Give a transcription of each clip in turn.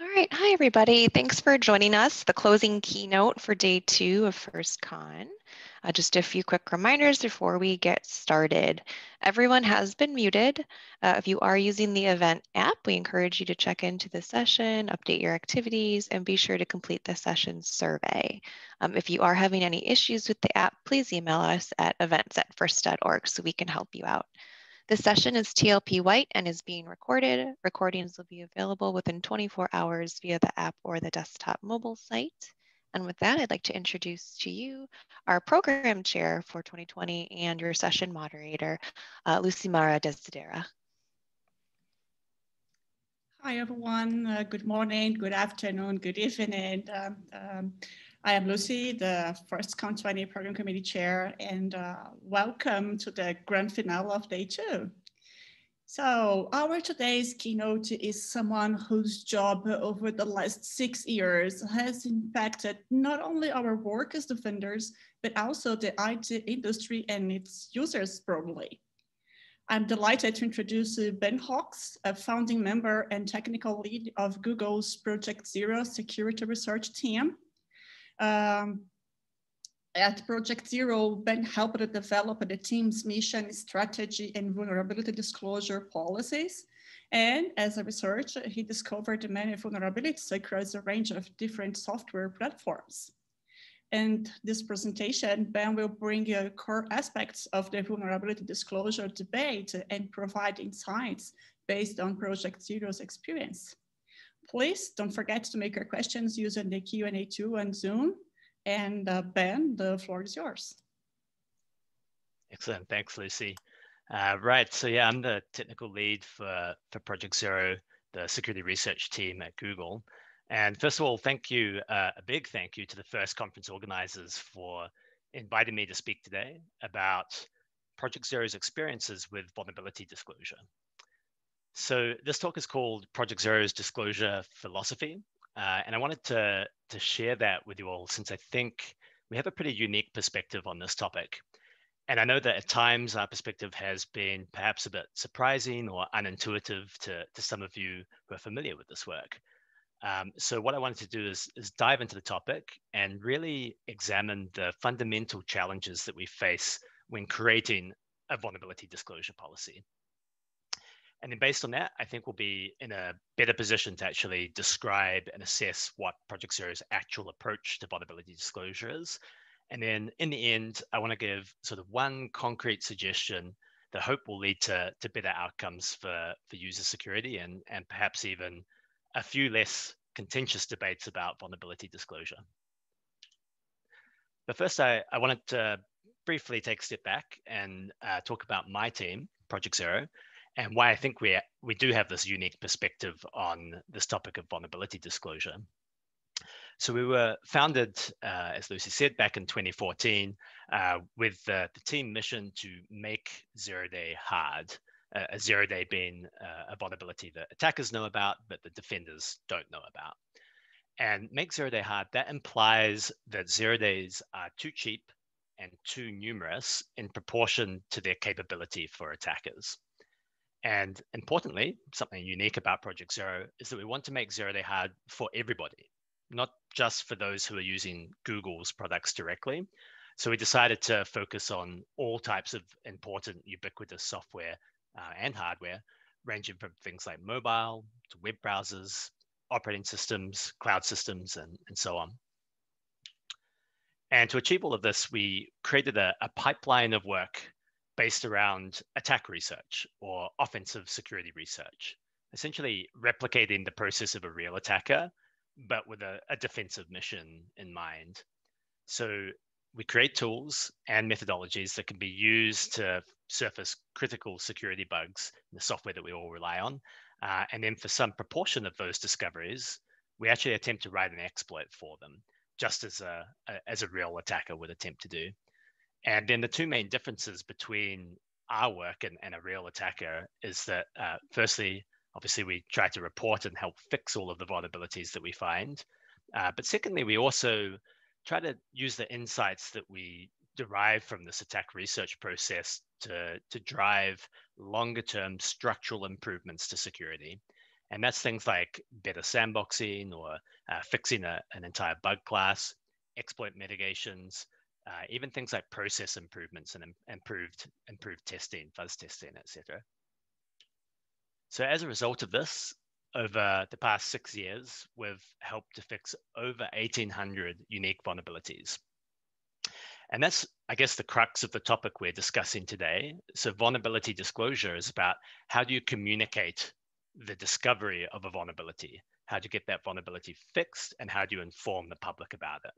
All right. Hi, everybody. Thanks for joining us. The closing keynote for day two of FirstCon. Uh, just a few quick reminders before we get started. Everyone has been muted. Uh, if you are using the event app, we encourage you to check into the session, update your activities, and be sure to complete the session survey. Um, if you are having any issues with the app, please email us at events at first.org so we can help you out. This session is TLP White and is being recorded. Recordings will be available within 24 hours via the app or the desktop mobile site. And with that, I'd like to introduce to you our program chair for 2020 and your session moderator, uh, Lucimara Desidera. Hi, everyone. Uh, good morning, good afternoon, good evening. Um, um, I am Lucy, the first Con20 Program Committee Chair, and uh, welcome to the grand finale of day two. So our today's keynote is someone whose job over the last six years has impacted not only our work as defenders, but also the IT industry and its users broadly. I'm delighted to introduce Ben Hawkes, a founding member and technical lead of Google's Project Zero security research team. Um, at Project Zero, Ben helped develop the team's mission, strategy, and vulnerability disclosure policies. And as a researcher, he discovered many vulnerabilities across a range of different software platforms. And this presentation, Ben will bring you core aspects of the vulnerability disclosure debate and provide insights based on Project Zero's experience. Please don't forget to make your questions using the Q&A tool on Zoom. And uh, Ben, the floor is yours. Excellent, thanks, Lucy. Uh, right, so yeah, I'm the technical lead for, for Project Zero, the security research team at Google. And first of all, thank you, uh, a big thank you to the first conference organizers for inviting me to speak today about Project Zero's experiences with vulnerability disclosure. So this talk is called Project Zero's Disclosure Philosophy. Uh, and I wanted to, to share that with you all since I think we have a pretty unique perspective on this topic. And I know that at times our perspective has been perhaps a bit surprising or unintuitive to, to some of you who are familiar with this work. Um, so what I wanted to do is, is dive into the topic and really examine the fundamental challenges that we face when creating a vulnerability disclosure policy. And then based on that, I think we'll be in a better position to actually describe and assess what Project Zero's actual approach to vulnerability disclosure is. And then in the end, I want to give sort of one concrete suggestion that I hope will lead to, to better outcomes for, for user security and, and perhaps even a few less contentious debates about vulnerability disclosure. But first, I, I wanted to briefly take a step back and uh, talk about my team, Project Zero, and why I think we we do have this unique perspective on this topic of vulnerability disclosure. So we were founded, uh, as Lucy said, back in 2014 uh, with the, team mission to make zero day hard. Uh, a zero day being uh, a vulnerability that attackers know about, but the defenders don't know about. And make zero day hard, that implies that zero days are too cheap and too numerous in proportion to their capability for attackers. And importantly, something unique about Project Zero is that we want to make Zero Day hard for everybody, not just for those who are using Google's products directly. So we decided to focus on all types of important ubiquitous software uh, and hardware, ranging from things like mobile to web browsers, operating systems, cloud systems, and, and so on. And to achieve all of this, we created a, a pipeline of work based around attack research or offensive security research, essentially replicating the process of a real attacker, but with a, a defensive mission in mind. So we create tools and methodologies that can be used to surface critical security bugs in the software that we all rely on. Uh, and then for some proportion of those discoveries, we actually attempt to write an exploit for them, just as a, a as a real attacker would attempt to do. And then the two main differences between our work and, and a real attacker is that, uh, firstly, obviously, we try to report and help fix all of the vulnerabilities that we find. Uh, but secondly, we also try to use the insights that we derive from this attack research process to, to drive longer term structural improvements to security. And that's things like better sandboxing or uh, fixing a, an entire bug class, exploit mitigations, uh, even things like process improvements and improved improved testing, fuzz testing, etc. So as a result of this, over the past six years, we've helped to fix over 1,800 unique vulnerabilities. And that's, I guess, the crux of the topic we're discussing today. So vulnerability disclosure is about how do you communicate the discovery of a vulnerability? How do you get that vulnerability fixed? And how do you inform the public about it?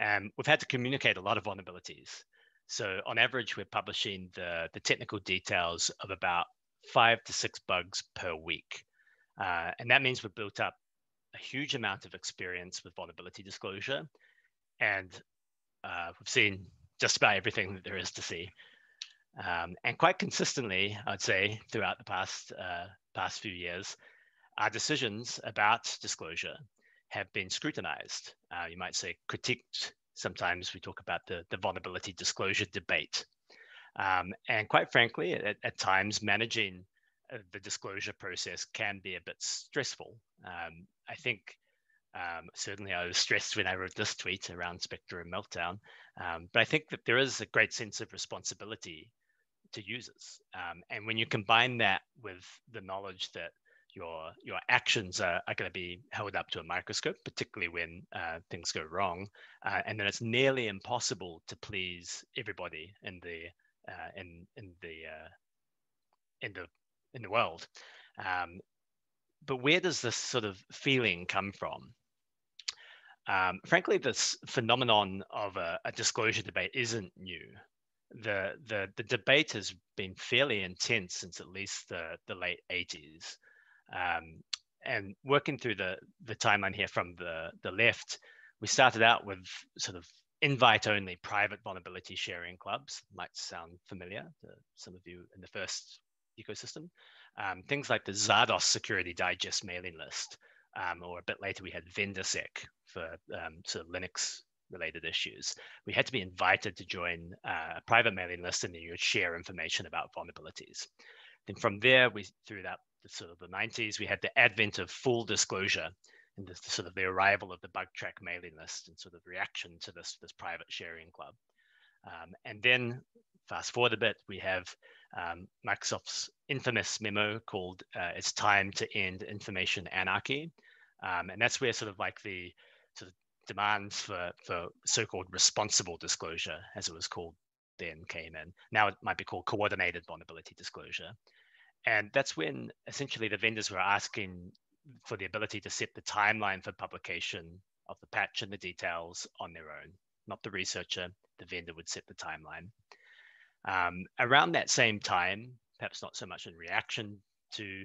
And we've had to communicate a lot of vulnerabilities. So on average, we're publishing the, the technical details of about five to six bugs per week. Uh, and that means we've built up a huge amount of experience with vulnerability disclosure. And uh, we've seen just about everything that there is to see. Um, and quite consistently, I'd say, throughout the past, uh, past few years, our decisions about disclosure have been scrutinized. Uh, you might say critiqued. Sometimes we talk about the, the vulnerability disclosure debate. Um, and quite frankly, at, at times, managing uh, the disclosure process can be a bit stressful. Um, I think um, certainly I was stressed when I wrote this tweet around Spectre and Meltdown, um, but I think that there is a great sense of responsibility to users. Um, and when you combine that with the knowledge that your your actions are, are going to be held up to a microscope, particularly when uh, things go wrong, uh, and then it's nearly impossible to please everybody in the uh, in in the uh, in the in the world. Um, but where does this sort of feeling come from? Um, frankly, this phenomenon of a, a, disclosure debate isn't new. The, the, the debate has been fairly intense since at least the, the late 80s. Um, and working through the, the timeline here from the, the left, we started out with sort of invite only private vulnerability sharing clubs. Might sound familiar to some of you in the first ecosystem. Um, things like the Zardoz Security Digest mailing list, um, or a bit later we had VendorSec for um, sort of Linux related issues. We had to be invited to join uh, a private mailing list and then you would share information about vulnerabilities. Then from there, we through that sort of the 90s, we had the advent of full disclosure and the, sort of the arrival of the Bugtraq mailing list and sort of reaction to this, this private sharing club. Um, and then fast forward a bit, we have um, Microsoft's infamous memo called uh, "It's Time to End Information Anarchy," um, and that's where sort of like the sort of demands for for so-called responsible disclosure, as it was called then, came in. Now it might be called coordinated vulnerability disclosure, and that's when essentially the vendors were asking for the ability to set the timeline for publication of the patch and the details on their own, not the researcher. The vendor would set the timeline. Um, around that same time, perhaps not so much in reaction to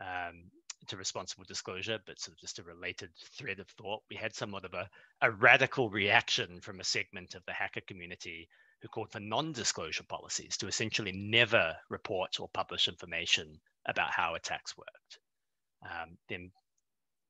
um, to responsible disclosure, but sort of just a related thread of thought, we had somewhat of a, a radical reaction from a segment of the hacker community who called for non-disclosure policies to essentially never report or publish information about how attacks worked. Um, then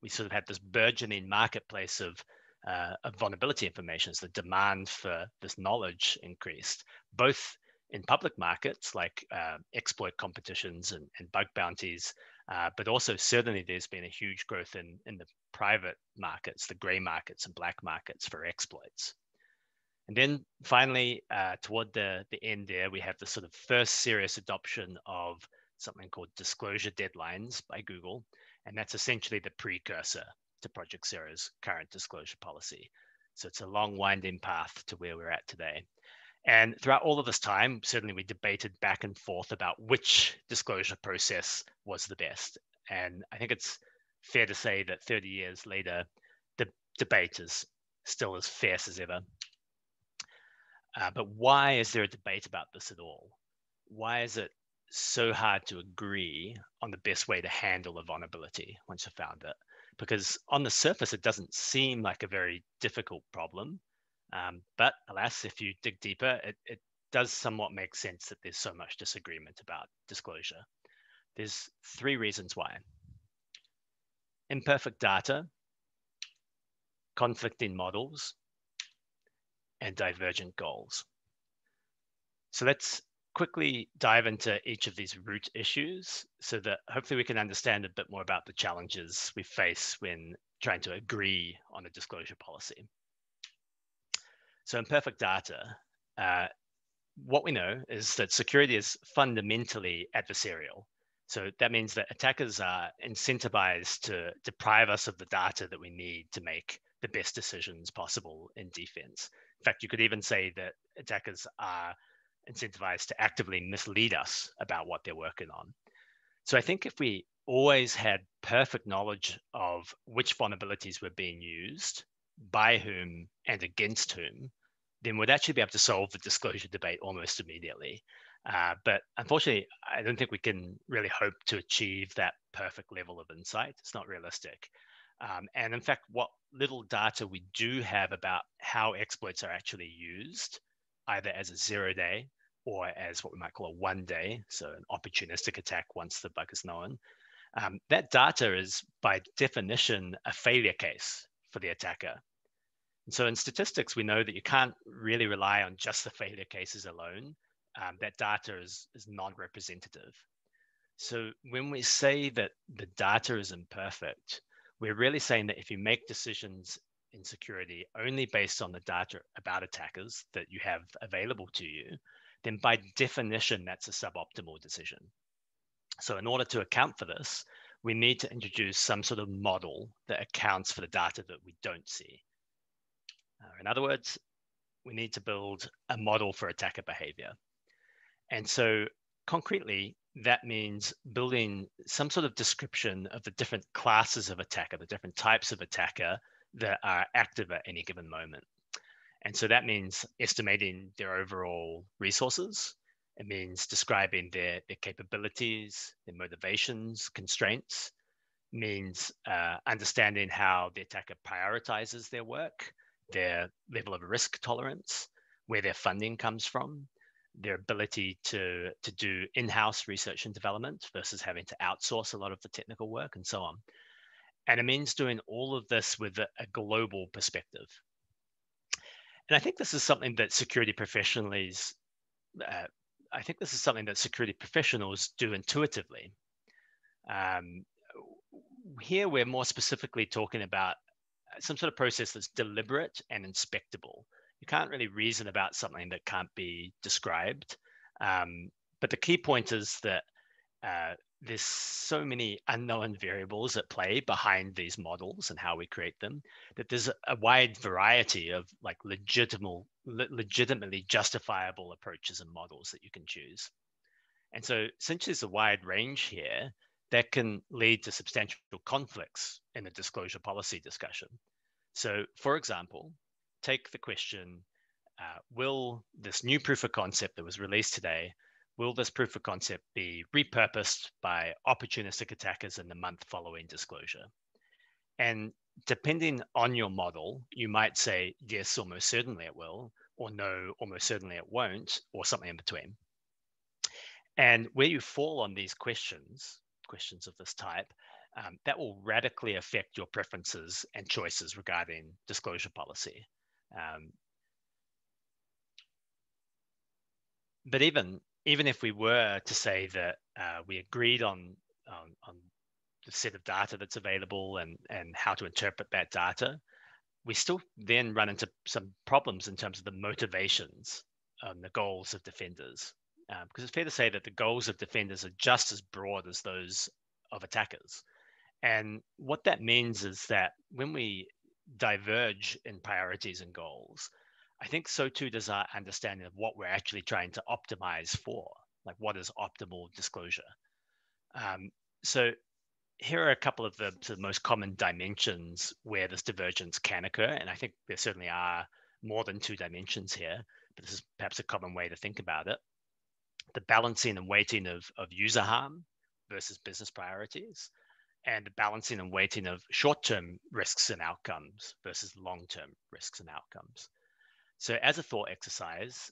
we sort of had this burgeoning marketplace of uh, of vulnerability information as the demand for this knowledge increased, both in public markets like uh, exploit competitions and, and bug bounties, uh, but also certainly there's been a huge growth in, in the private markets, the gray markets and black markets for exploits. And then finally, uh, toward the, the end there, we have the sort of first serious adoption of something called disclosure deadlines by Google. And that's essentially the precursor to Project Zero's current disclosure policy. So it's a long winding path to where we're at today. And throughout all of this time, certainly we debated back and forth about which disclosure process was the best. And I think it's fair to say that 30 years later, the debate is still as fierce as ever. Uh, but why is there a debate about this at all? Why is it so hard to agree on the best way to handle a vulnerability once you've found it? Because on the surface, it doesn't seem like a very difficult problem. Um, but alas, if you dig deeper, it, it does somewhat make sense that there's so much disagreement about disclosure. There's three reasons why. Imperfect data, conflicting models, and divergent goals. So let's quickly dive into each of these root issues so that hopefully we can understand a bit more about the challenges we face when trying to agree on a disclosure policy. So in perfect data, uh, what we know is that security is fundamentally adversarial. So that means that attackers are incentivized to deprive us of the data that we need to make the best decisions possible in defense. In fact, you could even say that attackers are incentivized to actively mislead us about what they're working on. So I think if we always had perfect knowledge of which vulnerabilities were being used, by whom, and against whom, then we'd actually be able to solve the disclosure debate almost immediately. Uh, but unfortunately, I don't think we can really hope to achieve that perfect level of insight. It's not realistic. Um, and in fact, what little data we do have about how exploits are actually used, either as a zero day or as what we might call a one day, so an opportunistic attack once the bug is known, um, that data is by definition a failure case for the attacker. And so in statistics, we know that you can't really rely on just the failure cases alone um, that data is, is non-representative. So when we say that the data is imperfect, we're really saying that if you make decisions in security only based on the data about attackers that you have available to you, then by definition, that's a suboptimal decision. So in order to account for this, we need to introduce some sort of model that accounts for the data that we don't see. Uh, in other words, we need to build a model for attacker behavior. And so concretely, that means building some sort of description of the different classes of attacker, the different types of attacker that are active at any given moment. And so that means estimating their overall resources. It means describing their, their capabilities, their motivations, constraints. It means uh, understanding how the attacker prioritizes their work, their level of risk tolerance, where their funding comes from, their ability to to do in-house research and development versus having to outsource a lot of the technical work and so on. And it means doing all of this with a, global perspective. And i think this is something that security professionals uh, i think this is something that security professionals do intuitively. Um, here we're more specifically talking about some sort of process that's deliberate and inspectable you can't really reason about something that can't be described. Um, but the key point is that uh, there's so many unknown variables at play behind these models and how we create them that there's a wide variety of like legitimate, legitimately justifiable approaches and models that you can choose. And so since there's a wide range here, that can lead to substantial conflicts in the disclosure policy discussion. So for example, take the question, uh, will this new proof of concept that was released today, will this proof of concept be repurposed by opportunistic attackers in the month following disclosure? And depending on your model, you might say, yes, almost certainly it will, or no, almost certainly it won't, or something in between. And where you fall on these questions, questions of this type, um, that will radically affect your preferences and choices regarding disclosure policy. Um, but even even if we were to say that uh, we agreed on, on, on the set of data that's available and and how to interpret that data, we still then run into some problems in terms of the motivations and the goals of defenders. Um, because it's fair to say that the goals of defenders are just as broad as those of attackers. And what that means is that when we diverge in priorities and goals, I think so too does our understanding of what we're actually trying to optimize for, like what is optimal disclosure. Um, so here are a couple of the, the, most common dimensions where this divergence can occur. And I think there certainly are more than two dimensions here, but this is perhaps a common way to think about it. The balancing and weighting of, of user harm versus business priorities and balancing and weighting of short-term risks and outcomes versus long-term risks and outcomes. So as a thought exercise,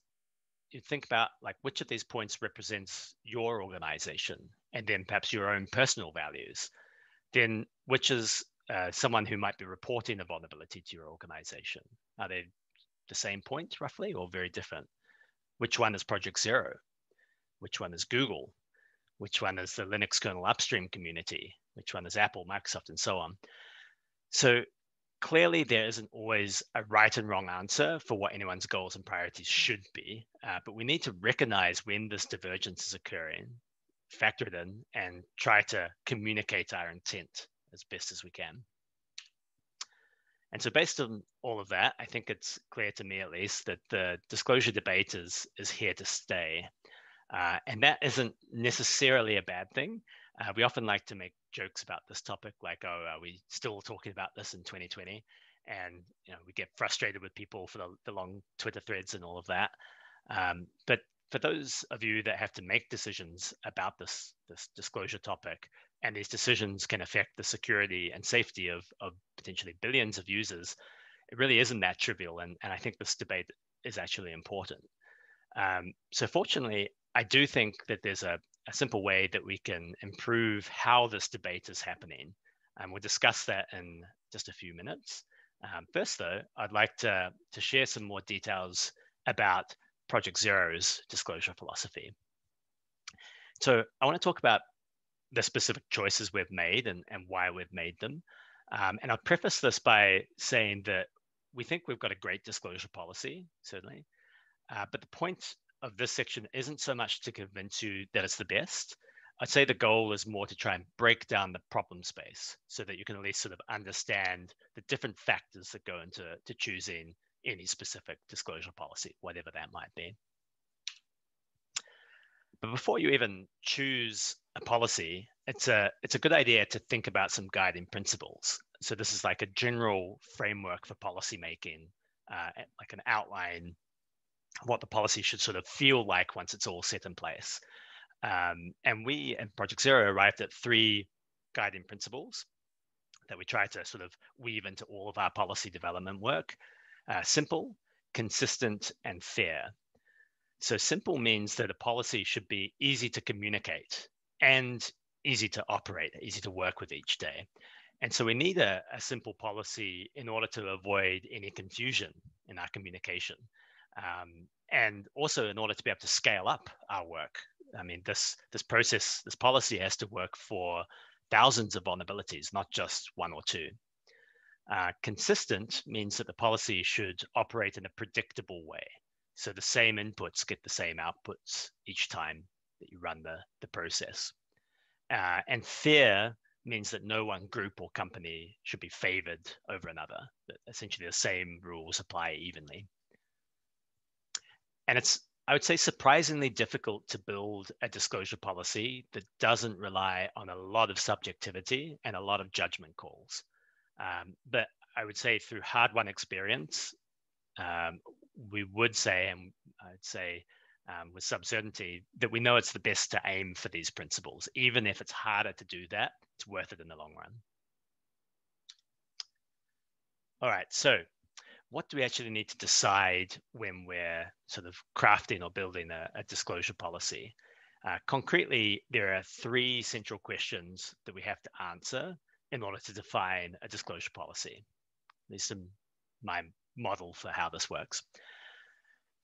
you think about like which of these points represents your organization and then perhaps your own personal values. Then which is uh, someone who might be reporting a vulnerability to your organization? Are they the same point roughly or very different? Which one is Project Zero? which one is Google, which one is the Linux kernel upstream community, which one is Apple, Microsoft, and so on. So clearly there isn't always a right and wrong answer for what anyone's goals and priorities should be, uh, but we need to recognize when this divergence is occurring, factor it in, and try to communicate our intent as best as we can. And so based on all of that, I think it's clear to me at least that the disclosure debate is, is here to stay. Uh, and that isn't necessarily a bad thing. Uh, we often like to make jokes about this topic, like, "Oh, are we still talking about this in 2020?" And you know, we get frustrated with people for the, the long Twitter threads and all of that. Um, but for those of you that have to make decisions about this this disclosure topic, and these decisions can affect the security and safety of, of potentially billions of users, it really isn't that trivial. And, and I think this debate is actually important. Um, so fortunately, I do think that there's a, a simple way that we can improve how this debate is happening. And we'll discuss that in just a few minutes. Um, first, though, I'd like to, to share some more details about Project Zero's disclosure philosophy. So I want to talk about the specific choices we've made and, and why we've made them. Um, and I'll preface this by saying that we think we've got a great disclosure policy, certainly. Uh, but the point of this section isn't so much to convince you that it's the best. I'd say the goal is more to try and break down the problem space so that you can at least sort of understand the different factors that go into to choosing any specific disclosure policy, whatever that might be. But before you even choose a policy, it's a it's a good idea to think about some guiding principles. So this is like a general framework for policymaking, uh, like an outline what the policy should sort of feel like once it's all set in place. Um, and we in Project Zero arrived at three guiding principles that we try to sort of weave into all of our policy development work. Uh, simple, consistent, and fair. So simple means that a policy should be easy to communicate and easy to operate, easy to work with each day. And so we need a, a simple policy in order to avoid any confusion in our communication um, and also in order to be able to scale up our work. I mean, this this process, this policy has to work for thousands of vulnerabilities, not just one or two. Uh, consistent means that the policy should operate in a predictable way. So the same inputs get the same outputs each time that you run the, the process. Uh, and fair means that no one group or company should be favored over another, that essentially the same rules apply evenly. And it's, I would say, surprisingly difficult to build a disclosure policy that doesn't rely on a lot of subjectivity and a lot of judgment calls. Um, but I would say through hard won experience, um, we would say, and I'd say um, with some certainty, that we know it's the best to aim for these principles. Even if it's harder to do that, it's worth it in the long run. All right, so what do we actually need to decide when we're sort of crafting or building a, a disclosure policy? Uh, concretely, there are three central questions that we have to answer in order to define a disclosure policy. There's some my model for how this works.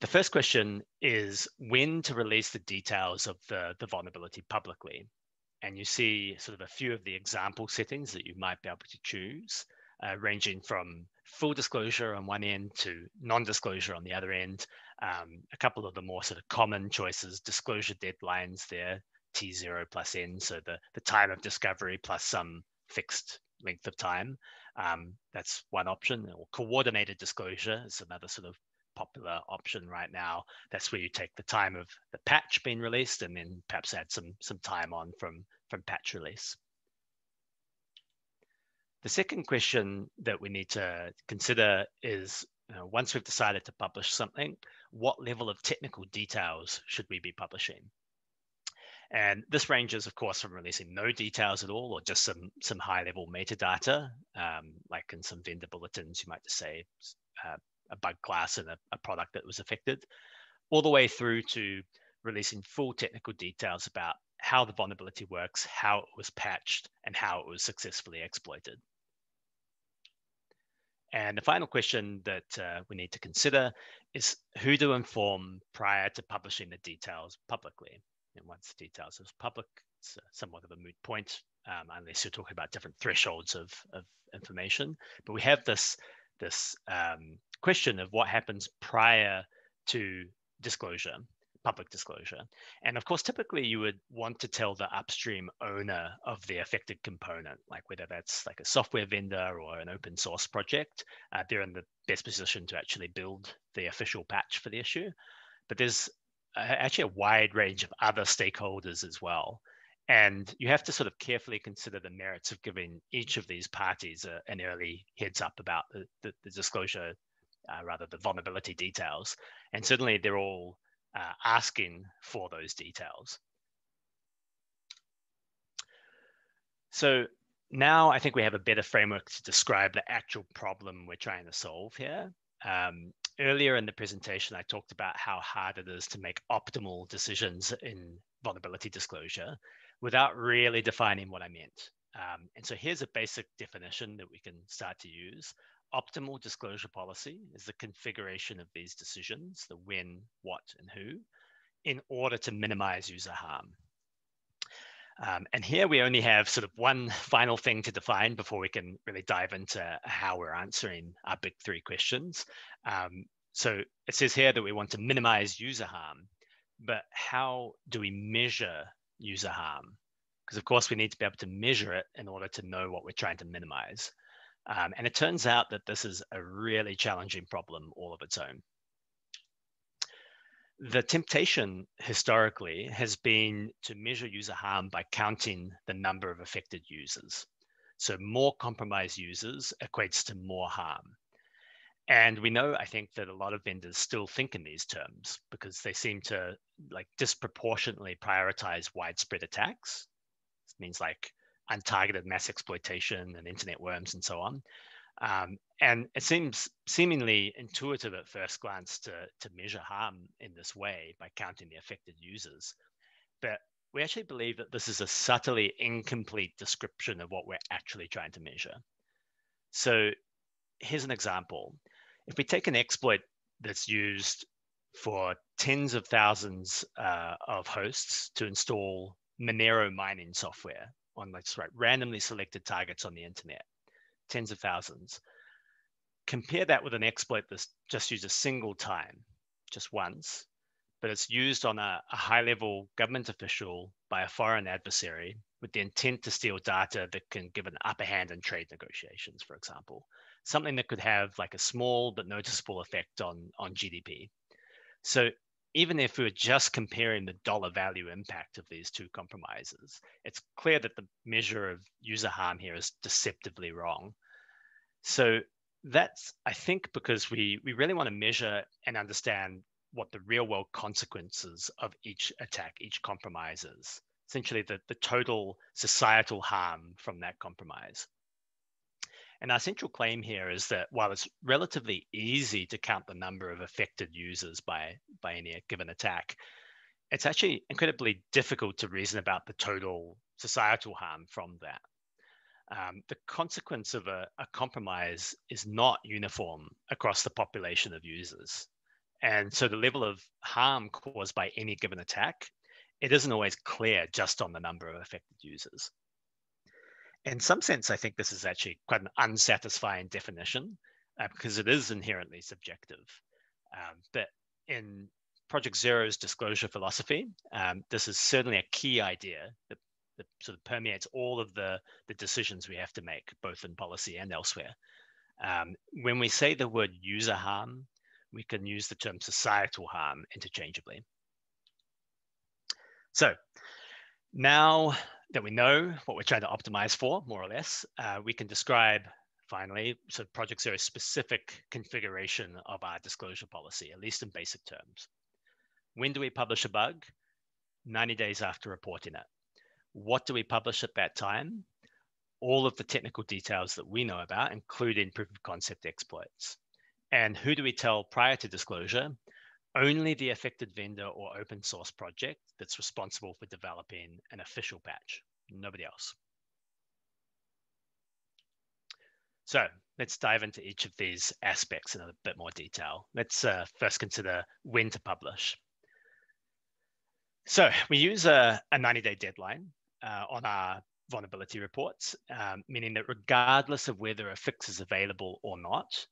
The first question is when to release the details of the, the vulnerability publicly. And you see sort of a few of the example settings that you might be able to choose, uh, ranging from full disclosure on one end to non-disclosure on the other end. Um, a couple of the more sort of common choices, disclosure deadlines there, T0 plus N, so the, the time of discovery plus some fixed length of time. Um, that's one option. Or coordinated disclosure is another sort of popular option right now. That's where you take the time of the patch being released and then perhaps add some some time on from from patch release. The second question that we need to consider is you know, once we've decided to publish something, what level of technical details should we be publishing? And this ranges, of course, from releasing no details at all or just some, some high level metadata, um, like in some vendor bulletins, you might just say uh, a bug class and a, a product that was affected, all the way through to releasing full technical details about how the vulnerability works, how it was patched, and how it was successfully exploited. And the final question that uh, we need to consider is who to inform prior to publishing the details publicly. And once the details is public, it's somewhat of a moot point, um, unless you're talking about different thresholds of, of information. But we have this, this um, question of what happens prior to disclosure public disclosure. And of course, typically you would want to tell the upstream owner of the affected component, like whether that's like a software vendor or an open source project, uh, they're in the best position to actually build the official patch for the issue. But there's actually a wide range of other stakeholders as well. And you have to sort of carefully consider the merits of giving each of these parties a, an early heads up about the, the, the disclosure, uh, rather the vulnerability details. And certainly they're all uh, asking for those details. So now I think we have a better framework to describe the actual problem we're trying to solve here. Um, earlier in the presentation, I talked about how hard it is to make optimal decisions in vulnerability disclosure without really defining what I meant. Um, and so here's a basic definition that we can start to use. Optimal disclosure policy is the configuration of these decisions, the when, what, and who, in order to minimize user harm. Um, and here we only have sort of one final thing to define before we can really dive into how we're answering our big three questions. Um, so it says here that we want to minimize user harm, but how do we measure user harm? Because of course we need to be able to measure it in order to know what we're trying to minimize. Um, and it turns out that this is a really challenging problem all of its own. The temptation historically has been to measure user harm by counting the number of affected users. So more compromised users equates to more harm. And we know, I think, that a lot of vendors still think in these terms because they seem to like disproportionately prioritize widespread attacks. This means like untargeted mass exploitation and internet worms and so on. Um, and it seems seemingly intuitive at first glance to, to measure harm in this way by counting the affected users. But we actually believe that this is a subtly incomplete description of what we're actually trying to measure. So here's an example. If we take an exploit that's used for tens of thousands uh, of hosts to install Monero mining software, on let's write randomly selected targets on the internet, tens of thousands. Compare that with an exploit that's just used a single time, just once, but it's used on a, a high level government official by a foreign adversary with the intent to steal data that can give an upper hand in trade negotiations, for example. Something that could have like a small but noticeable effect on, on GDP. So even if we're just comparing the dollar value impact of these two compromises, it's clear that the measure of user harm here is deceptively wrong. So that's, I think, because we, we really want to measure and understand what the real world consequences of each attack, each compromise is. Essentially, the, the total societal harm from that compromise. And our central claim here is that while it's relatively easy to count the number of affected users by, by any given attack, it's actually incredibly difficult to reason about the total societal harm from that. Um, the consequence of a, a, compromise is not uniform across the population of users. And so the level of harm caused by any given attack, it isn't always clear just on the number of affected users in some sense, I think this is actually quite an unsatisfying definition uh, because it is inherently subjective. Um, but in Project Zero's disclosure philosophy, um, this is certainly a key idea that, that, sort of permeates all of the, the decisions we have to make, both in policy and elsewhere. Um, when we say the word user harm, we can use the term societal harm interchangeably. So now that we know what we're trying to optimize for, more or less, uh, we can describe finally so Project Zero's specific configuration of our disclosure policy, at least in basic terms. When do we publish a bug? 90 days after reporting it. What do we publish at that time? All of the technical details that we know about, including proof of concept exploits. And who do we tell prior to disclosure? Only the affected vendor or open source project that's responsible for developing an official patch, nobody else. So let's dive into each of these aspects in a bit more detail. Let's uh, first consider when to publish. So we use a, a 90 day deadline uh, on our vulnerability reports, um, meaning that regardless of whether a fix is available or not,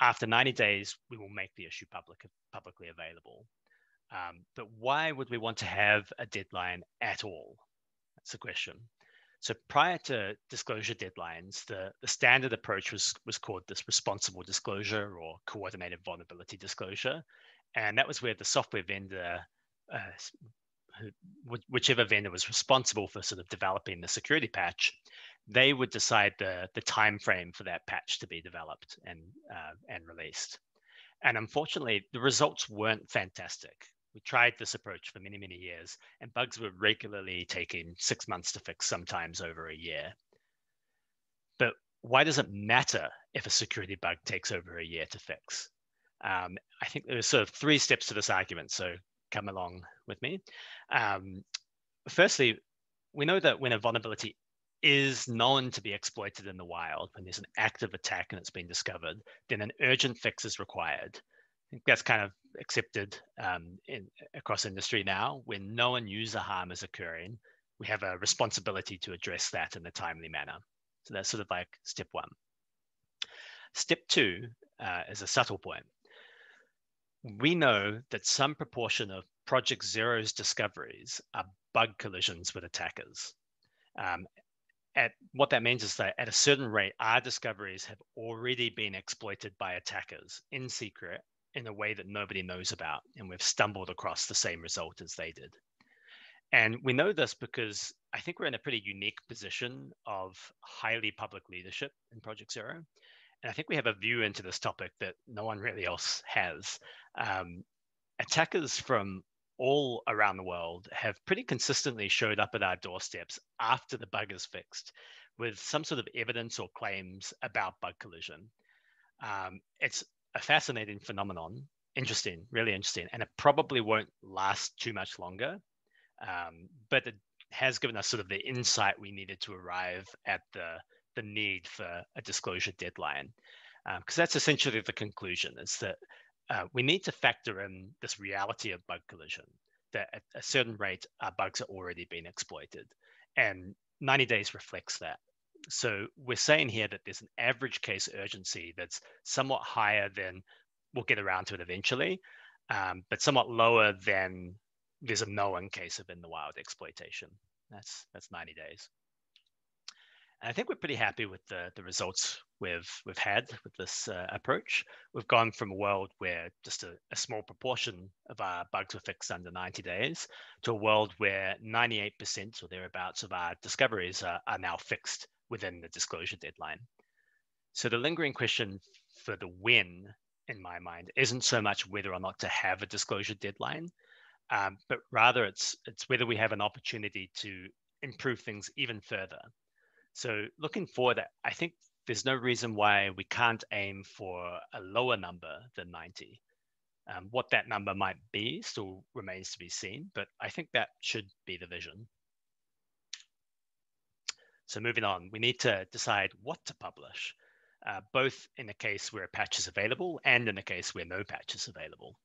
after 90 days, we will make the issue public, publicly available. Um, but why would we want to have a deadline at all? That's the question. So prior to disclosure deadlines, the, the standard approach was, was called this responsible disclosure or coordinated vulnerability disclosure. And that was where the software vendor uh, whichever vendor was responsible for sort of developing the security patch, they would decide the the time frame for that patch to be developed and uh, and released. And unfortunately, the results weren't fantastic. We tried this approach for many many years, and bugs were regularly taking six months to fix, sometimes over a year. But why does it matter if a security bug takes over a year to fix? Um, I think there's sort of three steps to this argument. So come along with me. Um, firstly, we know that when a vulnerability is known to be exploited in the wild, when there's an active attack and it's been discovered, then an urgent fix is required. That's kind of accepted um, in, across industry now. When known user harm is occurring, we have a responsibility to address that in a timely manner. So that's sort of like step one. Step two uh, is a subtle point we know that some proportion of Project Zero's discoveries are bug collisions with attackers. Um, at what that means is that at a certain rate, our discoveries have already been exploited by attackers in secret in a way that nobody knows about, and we've stumbled across the same result as they did. And we know this because I think we're in a pretty unique position of highly public leadership in Project Zero. And I think we have a view into this topic that no one really else has. Um, attackers from all around the world have pretty consistently showed up at our doorsteps after the bug is fixed with some sort of evidence or claims about bug collision. Um, it's a fascinating phenomenon, interesting, really interesting, and it probably won't last too much longer. Um, but it has given us sort of the insight we needed to arrive at the the need for a disclosure deadline. Because um, that's essentially the conclusion is that uh, we need to factor in this reality of bug collision, that at a certain rate, our bugs are already being exploited. And 90 days reflects that. So we're saying here that there's an average case urgency that's somewhat higher than we'll get around to it eventually, um, but somewhat lower than there's a known case of in the wild exploitation. That's that's 90 days. I think we're pretty happy with the, the results we've we've had with this uh, approach. We've gone from a world where just a, a, small proportion of our bugs were fixed under 90 days to a world where 98% or thereabouts of our discoveries are, are now fixed within the disclosure deadline. So the lingering question for the when, in my mind, isn't so much whether or not to have a disclosure deadline, um, but rather it's it's whether we have an opportunity to improve things even further so looking forward, I think there's no reason why we can't aim for a lower number than 90. Um, what that number might be still remains to be seen, but I think that should be the vision. So moving on, we need to decide what to publish, uh, both in the case where a patch is available and in the case where no patch is available.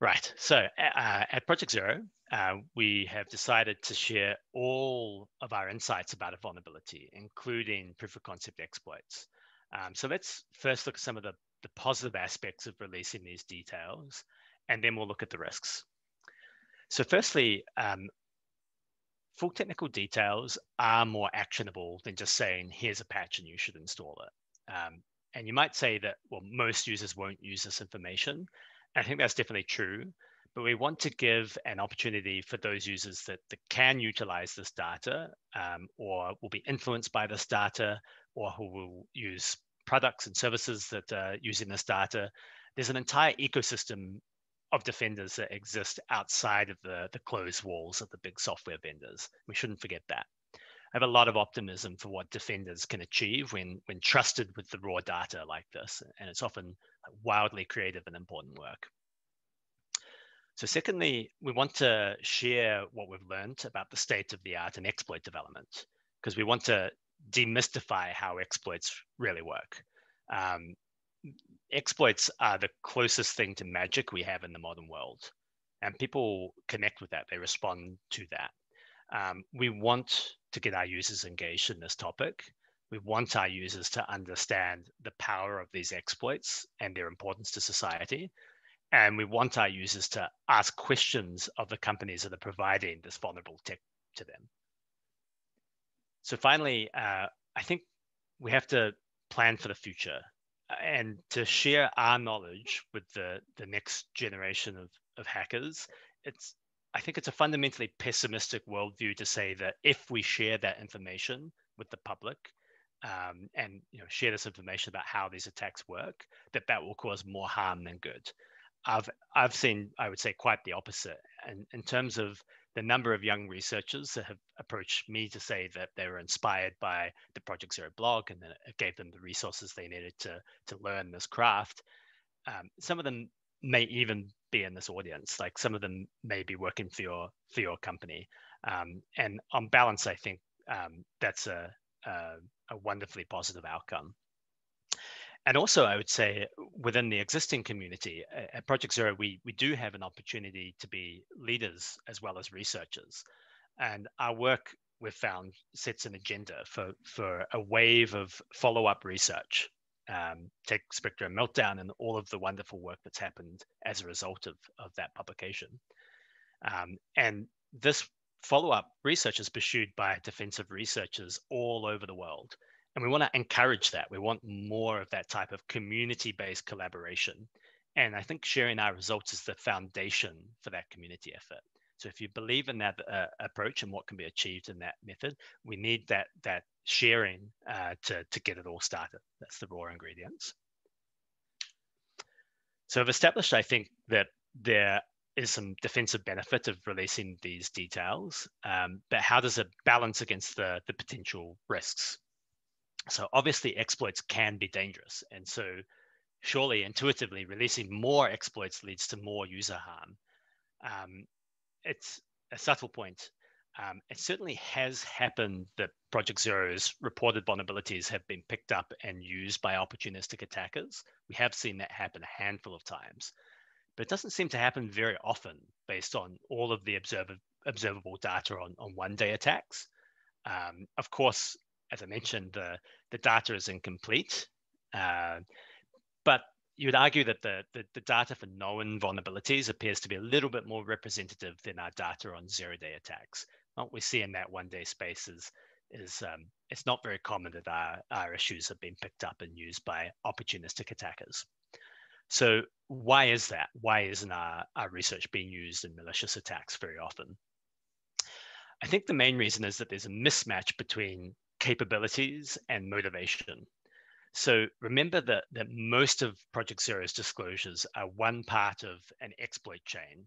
Right. So uh, at Project Zero, uh, we have decided to share all of our insights about a vulnerability, including proof of concept exploits. Um, so let's first look at some of the, the positive aspects of releasing these details, and then we'll look at the risks. So firstly, um, full technical details are more actionable than just saying, here's a patch and you should install it. Um, and you might say that, well, most users won't use this information. I think that's definitely true, but we want to give an opportunity for those users that, that can utilize this data um, or will be influenced by this data or who will use products and services that are using this data. There's an entire ecosystem of defenders that exist outside of the, the closed walls of the big software vendors. We shouldn't forget that. Have a lot of optimism for what defenders can achieve when, when trusted with the raw data like this. And it's often wildly creative and important work. So secondly, we want to share what we've learned about the state of the art in exploit development, because we want to demystify how exploits really work. Um, exploits are the closest thing to magic we have in the modern world. and people connect with that. They respond to that. Um, we want to get our users engaged in this topic. We want our users to understand the power of these exploits and their importance to society. And we want our users to ask questions of the companies that are providing this vulnerable tech to them. So finally, uh, I think we have to plan for the future and to share our knowledge with the, the next generation of, of hackers. It's I think it's a fundamentally pessimistic worldview to say that if we share that information with the public um, and you know share this information about how these attacks work, that that will cause more harm than good. I've I've seen I would say quite the opposite. And in terms of the number of young researchers that have approached me to say that they were inspired by the Project Zero blog and that it gave them the resources they needed to to learn this craft. Um, some of them may even be in this audience. Like some of them may be working for your for your company. Um, and on balance, I think um, that's a, a, a wonderfully positive outcome. And also, I would say within the existing community at Project Zero, we we do have an opportunity to be leaders as well as researchers, and our work we've found sets an agenda for for a wave of follow up research um, Tech Spectre Meltdown and all of the wonderful work that's happened as a result of, of that publication. Um, and this follow-up research is pursued by defensive researchers all over the world. And we want to encourage that. We want more of that type of community-based collaboration. And I think sharing our results is the foundation for that community effort. So if you believe in that uh, approach and what can be achieved in that method, we need that that sharing uh, to, to get it all started. That's the raw ingredients. So I've established, I think, that there is some defensive benefit of releasing these details, um, but how does it balance against the, the potential risks? So obviously exploits can be dangerous. And so surely intuitively releasing more exploits leads to more user harm. Um, it's a subtle point. Um, it certainly has happened that Project Zero's reported vulnerabilities have been picked up and used by opportunistic attackers. We have seen that happen a handful of times, but it doesn't seem to happen very often based on all of the observ- observable data on, on one day attacks. Um, of course, as I mentioned, the, the data is incomplete, uh, but you would argue that the, the, the, data for known vulnerabilities appears to be a little bit more representative than our data on zero day attacks. What we see in that one day space is, is um, it's not very common that our, our issues have been picked up and used by opportunistic attackers. So why is that? Why isn't our, our research being used in malicious attacks very often? I think the main reason is that there's a mismatch between capabilities and motivation. So remember that, that most of Project Zero's disclosures are one part of an exploit chain.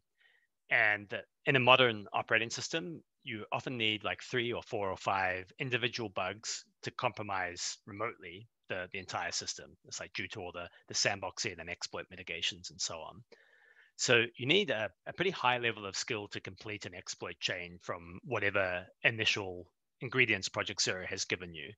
And that in a modern operating system, you often need like three or four or five individual bugs to compromise remotely the, the entire system. It's like due to all the, the sandboxing and exploit mitigations and so on. So you need a, a pretty high level of skill to complete an exploit chain from whatever initial ingredients Project Zero has given you.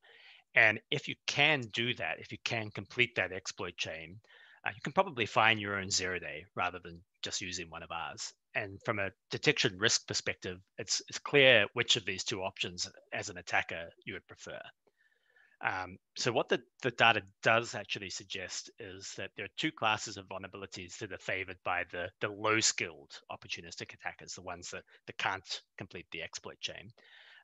And if you can do that, if you can complete that exploit chain, uh, you can probably find your own zero day rather than just using one of ours. And from a detection risk perspective, it's, it's clear which of these two options as an attacker you would prefer. Um, so what the, the data does actually suggest is that there are two classes of vulnerabilities that are favored by the, the low-skilled opportunistic attackers, the ones that, that can't complete the exploit chain.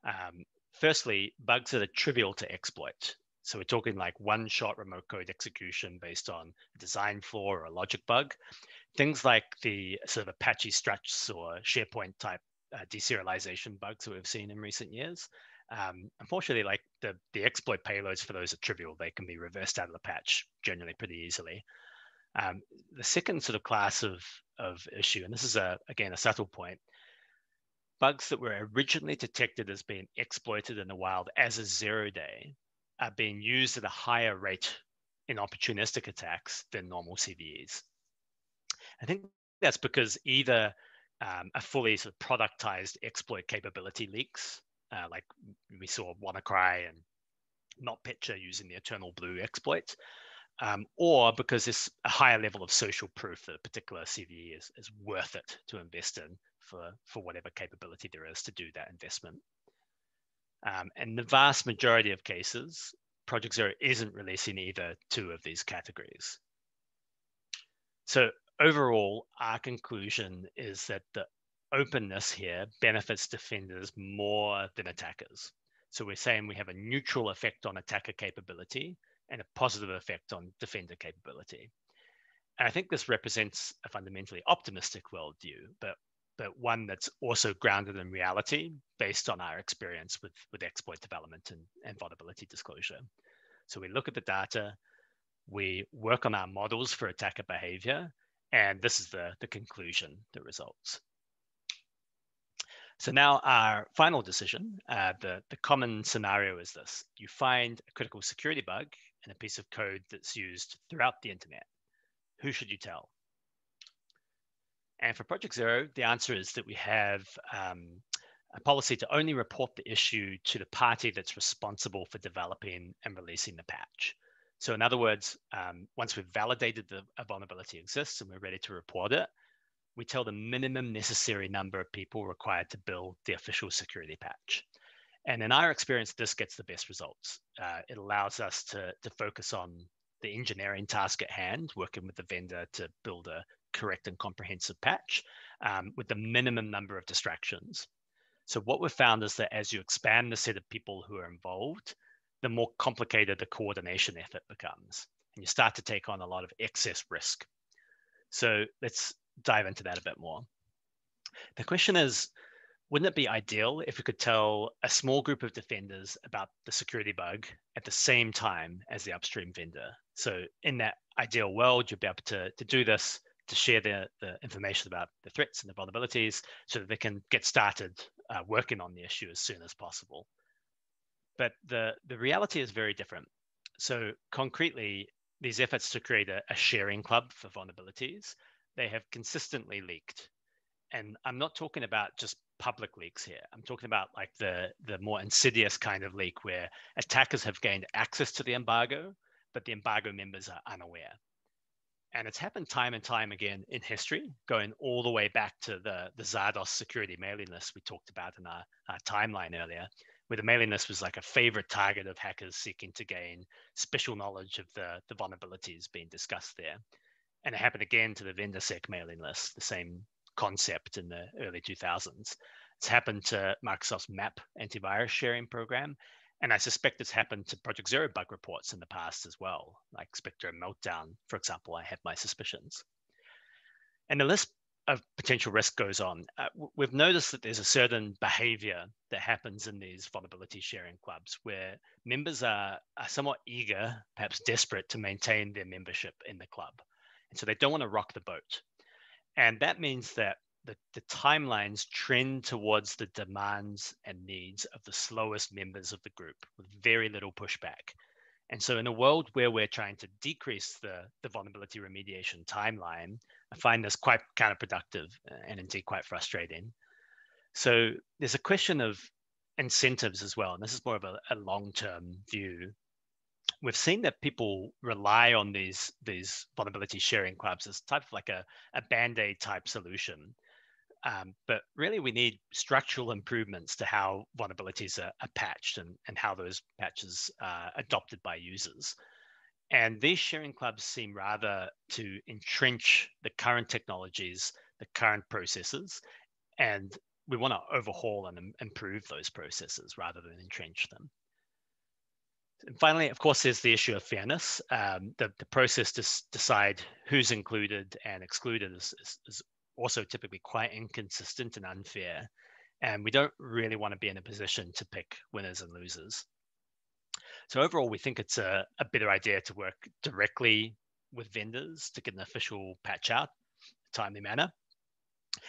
Um, Firstly, bugs that are trivial to exploit. So we're talking like one shot remote code execution based on a design flaw or a logic bug. Things like the sort of Apache Struts or SharePoint type uh, deserialization bugs that we've seen in recent years. Um, unfortunately, like the, the exploit payloads for those are trivial. They can be reversed out of the patch generally pretty easily. Um, the second sort of class of, of issue, and this is a, again, a subtle point, bugs that were originally detected as being exploited in the wild as a zero day are being used at a higher rate in opportunistic attacks than normal CVEs. I think that's because either um, a fully sort of productized exploit capability leaks, uh, like we saw WannaCry and NotPetya using the Eternal Blue exploit, um, or because there's a higher level of social proof that a particular CVE is, is worth it to invest in for, for whatever capability there is to do that investment. Um, and the vast majority of cases, Project Zero isn't releasing either two of these categories. So overall, our conclusion is that the openness here benefits defenders more than attackers. So we're saying we have a neutral effect on attacker capability and a positive effect on defender capability. And I think this represents a fundamentally optimistic worldview, but but one that's also grounded in reality based on our experience with, with exploit development and, and vulnerability disclosure. So we look at the data, we work on our models for attacker behavior, and this is the, the conclusion that results. So now our final decision, uh, the, the common scenario is this. You find a critical security bug in a piece of code that's used throughout the internet. Who should you tell? And for Project Zero, the answer is that we have um, a policy to only report the issue to the party that's responsible for developing and releasing the patch. So in other words, um, once we've validated that a vulnerability exists and we're ready to report it, we tell the minimum necessary number of people required to build the official security patch. And in our experience, this gets the best results. Uh, it allows us to, to focus on the engineering task at hand, working with the vendor to build a correct and comprehensive patch um, with the minimum number of distractions. So what we've found is that as you expand the set of people who are involved, the more complicated the coordination effort becomes. And you start to take on a lot of excess risk. So let's dive into that a bit more. The question is, wouldn't it be ideal if we could tell a small group of defenders about the security bug at the same time as the upstream vendor? So in that ideal world, you'd be able to, to do this, to share the, the information about the threats and the vulnerabilities so that they can get started uh, working on the issue as soon as possible. But the, the reality is very different. So concretely, these efforts to create a, a sharing club for vulnerabilities they have consistently leaked. And I'm not talking about just public leaks here. I'm talking about like the the more insidious kind of leak where attackers have gained access to the embargo, but the embargo members are unaware. And it's happened time and time again in history, going all the way back to the, the Zardoz security mailing list we talked about in our, our timeline earlier, where the mailing list was like a favorite target of hackers seeking to gain special knowledge of the, the vulnerabilities being discussed there and it happened again to the VendorSec mailing list, the same concept in the early 2000s. It's happened to Microsoft's MAPP antivirus sharing program, and I suspect it's happened to Project Zero bug reports in the past as well, like Spectre Meltdown, for example. I have my suspicions. And the list of potential risk goes on. Uh, we've noticed that there's a certain behavior that happens in these vulnerability sharing clubs where members are, are somewhat eager, perhaps desperate to maintain their membership in the club. And so they don't want to rock the boat. And that means that the, the timelines trend towards the demands and needs of the slowest members of the group with very little pushback. And so, in a world where we're trying to decrease the, the vulnerability remediation timeline, I find this quite counterproductive and indeed quite frustrating. So, there's a question of incentives as well. And this is more of a, a long term view we've seen that people rely on these these vulnerability sharing clubs as type of like a, a band-aid type solution um, but really we need structural improvements to how vulnerabilities are, are patched and, and how those patches are adopted by users and these sharing clubs seem rather to entrench the current technologies the current processes and we want to overhaul and improve those processes rather than entrench them and finally, of course, there's the issue of fairness. Um, the, the process to decide who's included and excluded is, is, is, also typically quite inconsistent and unfair. And we don't really want to be in a position to pick winners and losers. So overall, we think it's a, a better idea to work directly with vendors to get an official patch out timely manner.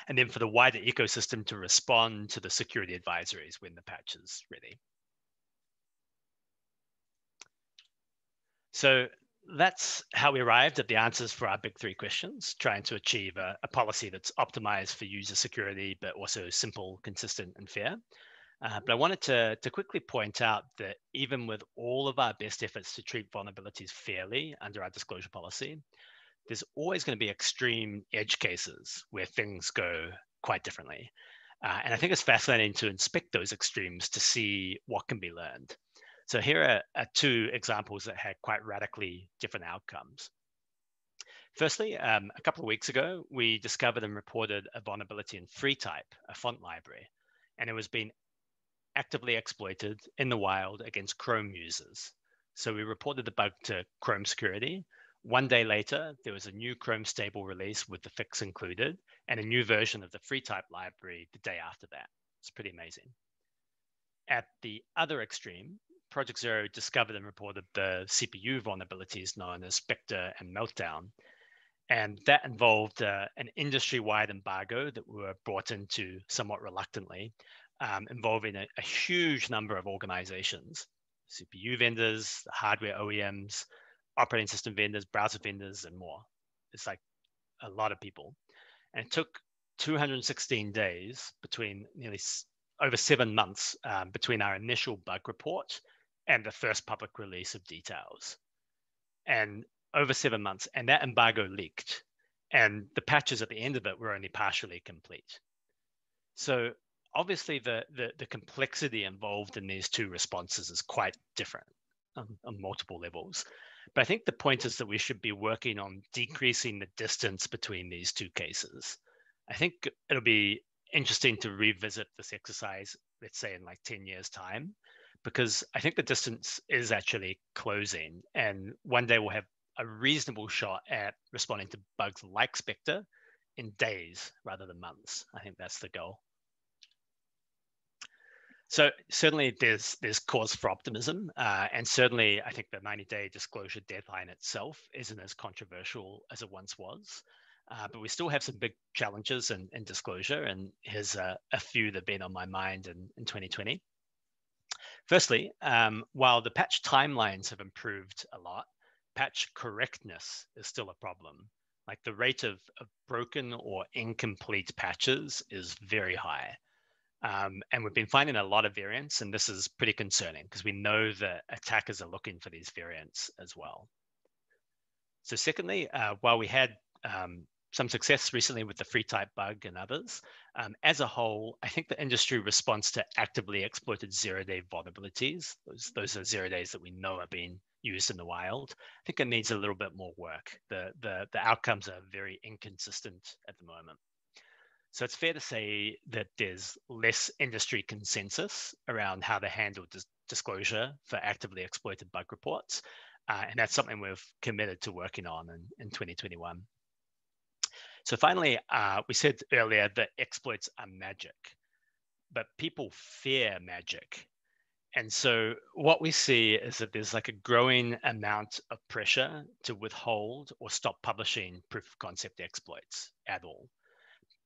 And then for the wider ecosystem to respond to the security advisories when the patch is ready. So that's how we arrived at the answers for our big three questions, trying to achieve a, a policy that's optimized for user security, but also simple, consistent, and fair. Uh, but I wanted to, to quickly point out that even with all of our best efforts to treat vulnerabilities fairly under our disclosure policy, there's always going to be extreme edge cases where things go quite differently. Uh, and I think it's fascinating to inspect those extremes to see what can be learned. So here are, are two examples that had quite radically different outcomes. Firstly, um, a couple of weeks ago, we discovered and reported a vulnerability in FreeType, a font library, and it was being actively exploited in the wild against Chrome users. So we reported the bug to Chrome security. One day later, there was a new Chrome stable release with the fix included and a new version of the FreeType library the day after that. It's pretty amazing. At the other extreme, Project Zero discovered and reported the CPU vulnerabilities known as Spectre and Meltdown, and that involved uh, an industry-wide embargo that we were brought into somewhat reluctantly, um, involving a, a, huge number of organizations, CPU vendors, hardware OEMs, operating system vendors, browser vendors, and more. It's like a lot of people. And it took 216 days between nearly over seven months um, between our initial bug report and the first public release of details. And over seven months, and that embargo leaked, and the patches at the end of it were only partially complete. So obviously, the the, the complexity involved in these two responses is quite different on, on multiple levels. But I think the point is that we should be working on decreasing the distance between these two cases. I think it'll be interesting to revisit this exercise, let's say in like 10 years' time, because I think the distance is actually closing. And one day we'll have a reasonable shot at responding to bugs like Spectre in days rather than months. I think that's the goal. So certainly there's there's cause for optimism, uh, and certainly I think the 90-day disclosure deadline itself isn't as controversial as it once was. Uh, but we still have some big challenges in, in disclosure, and here's a, a, few that have been on my mind in, in 2020. Firstly, um, while the patch timelines have improved a lot, patch correctness is still a problem. Like the rate of, of broken or incomplete patches is very high. Um, and we've been finding a lot of variants, and this is pretty concerning because we know that attackers are looking for these variants as well. So secondly, uh, while we had um, some success recently with the FreeType bug and others, um, as a whole, I think the industry response to actively exploited zero-day vulnerabilities, those, those are zero days that we know are being used in the wild. I think it needs a little bit more work. The, the, the outcomes are very inconsistent at the moment. So it's fair to say that there's less industry consensus around how to handle dis disclosure for actively exploited bug reports. Uh, and that's something we've committed to working on in, in 2021. So finally, uh, we said earlier that exploits are magic, but people fear magic. And so what we see is that there's like a growing amount of pressure to withhold or stop publishing proof of concept exploits at all,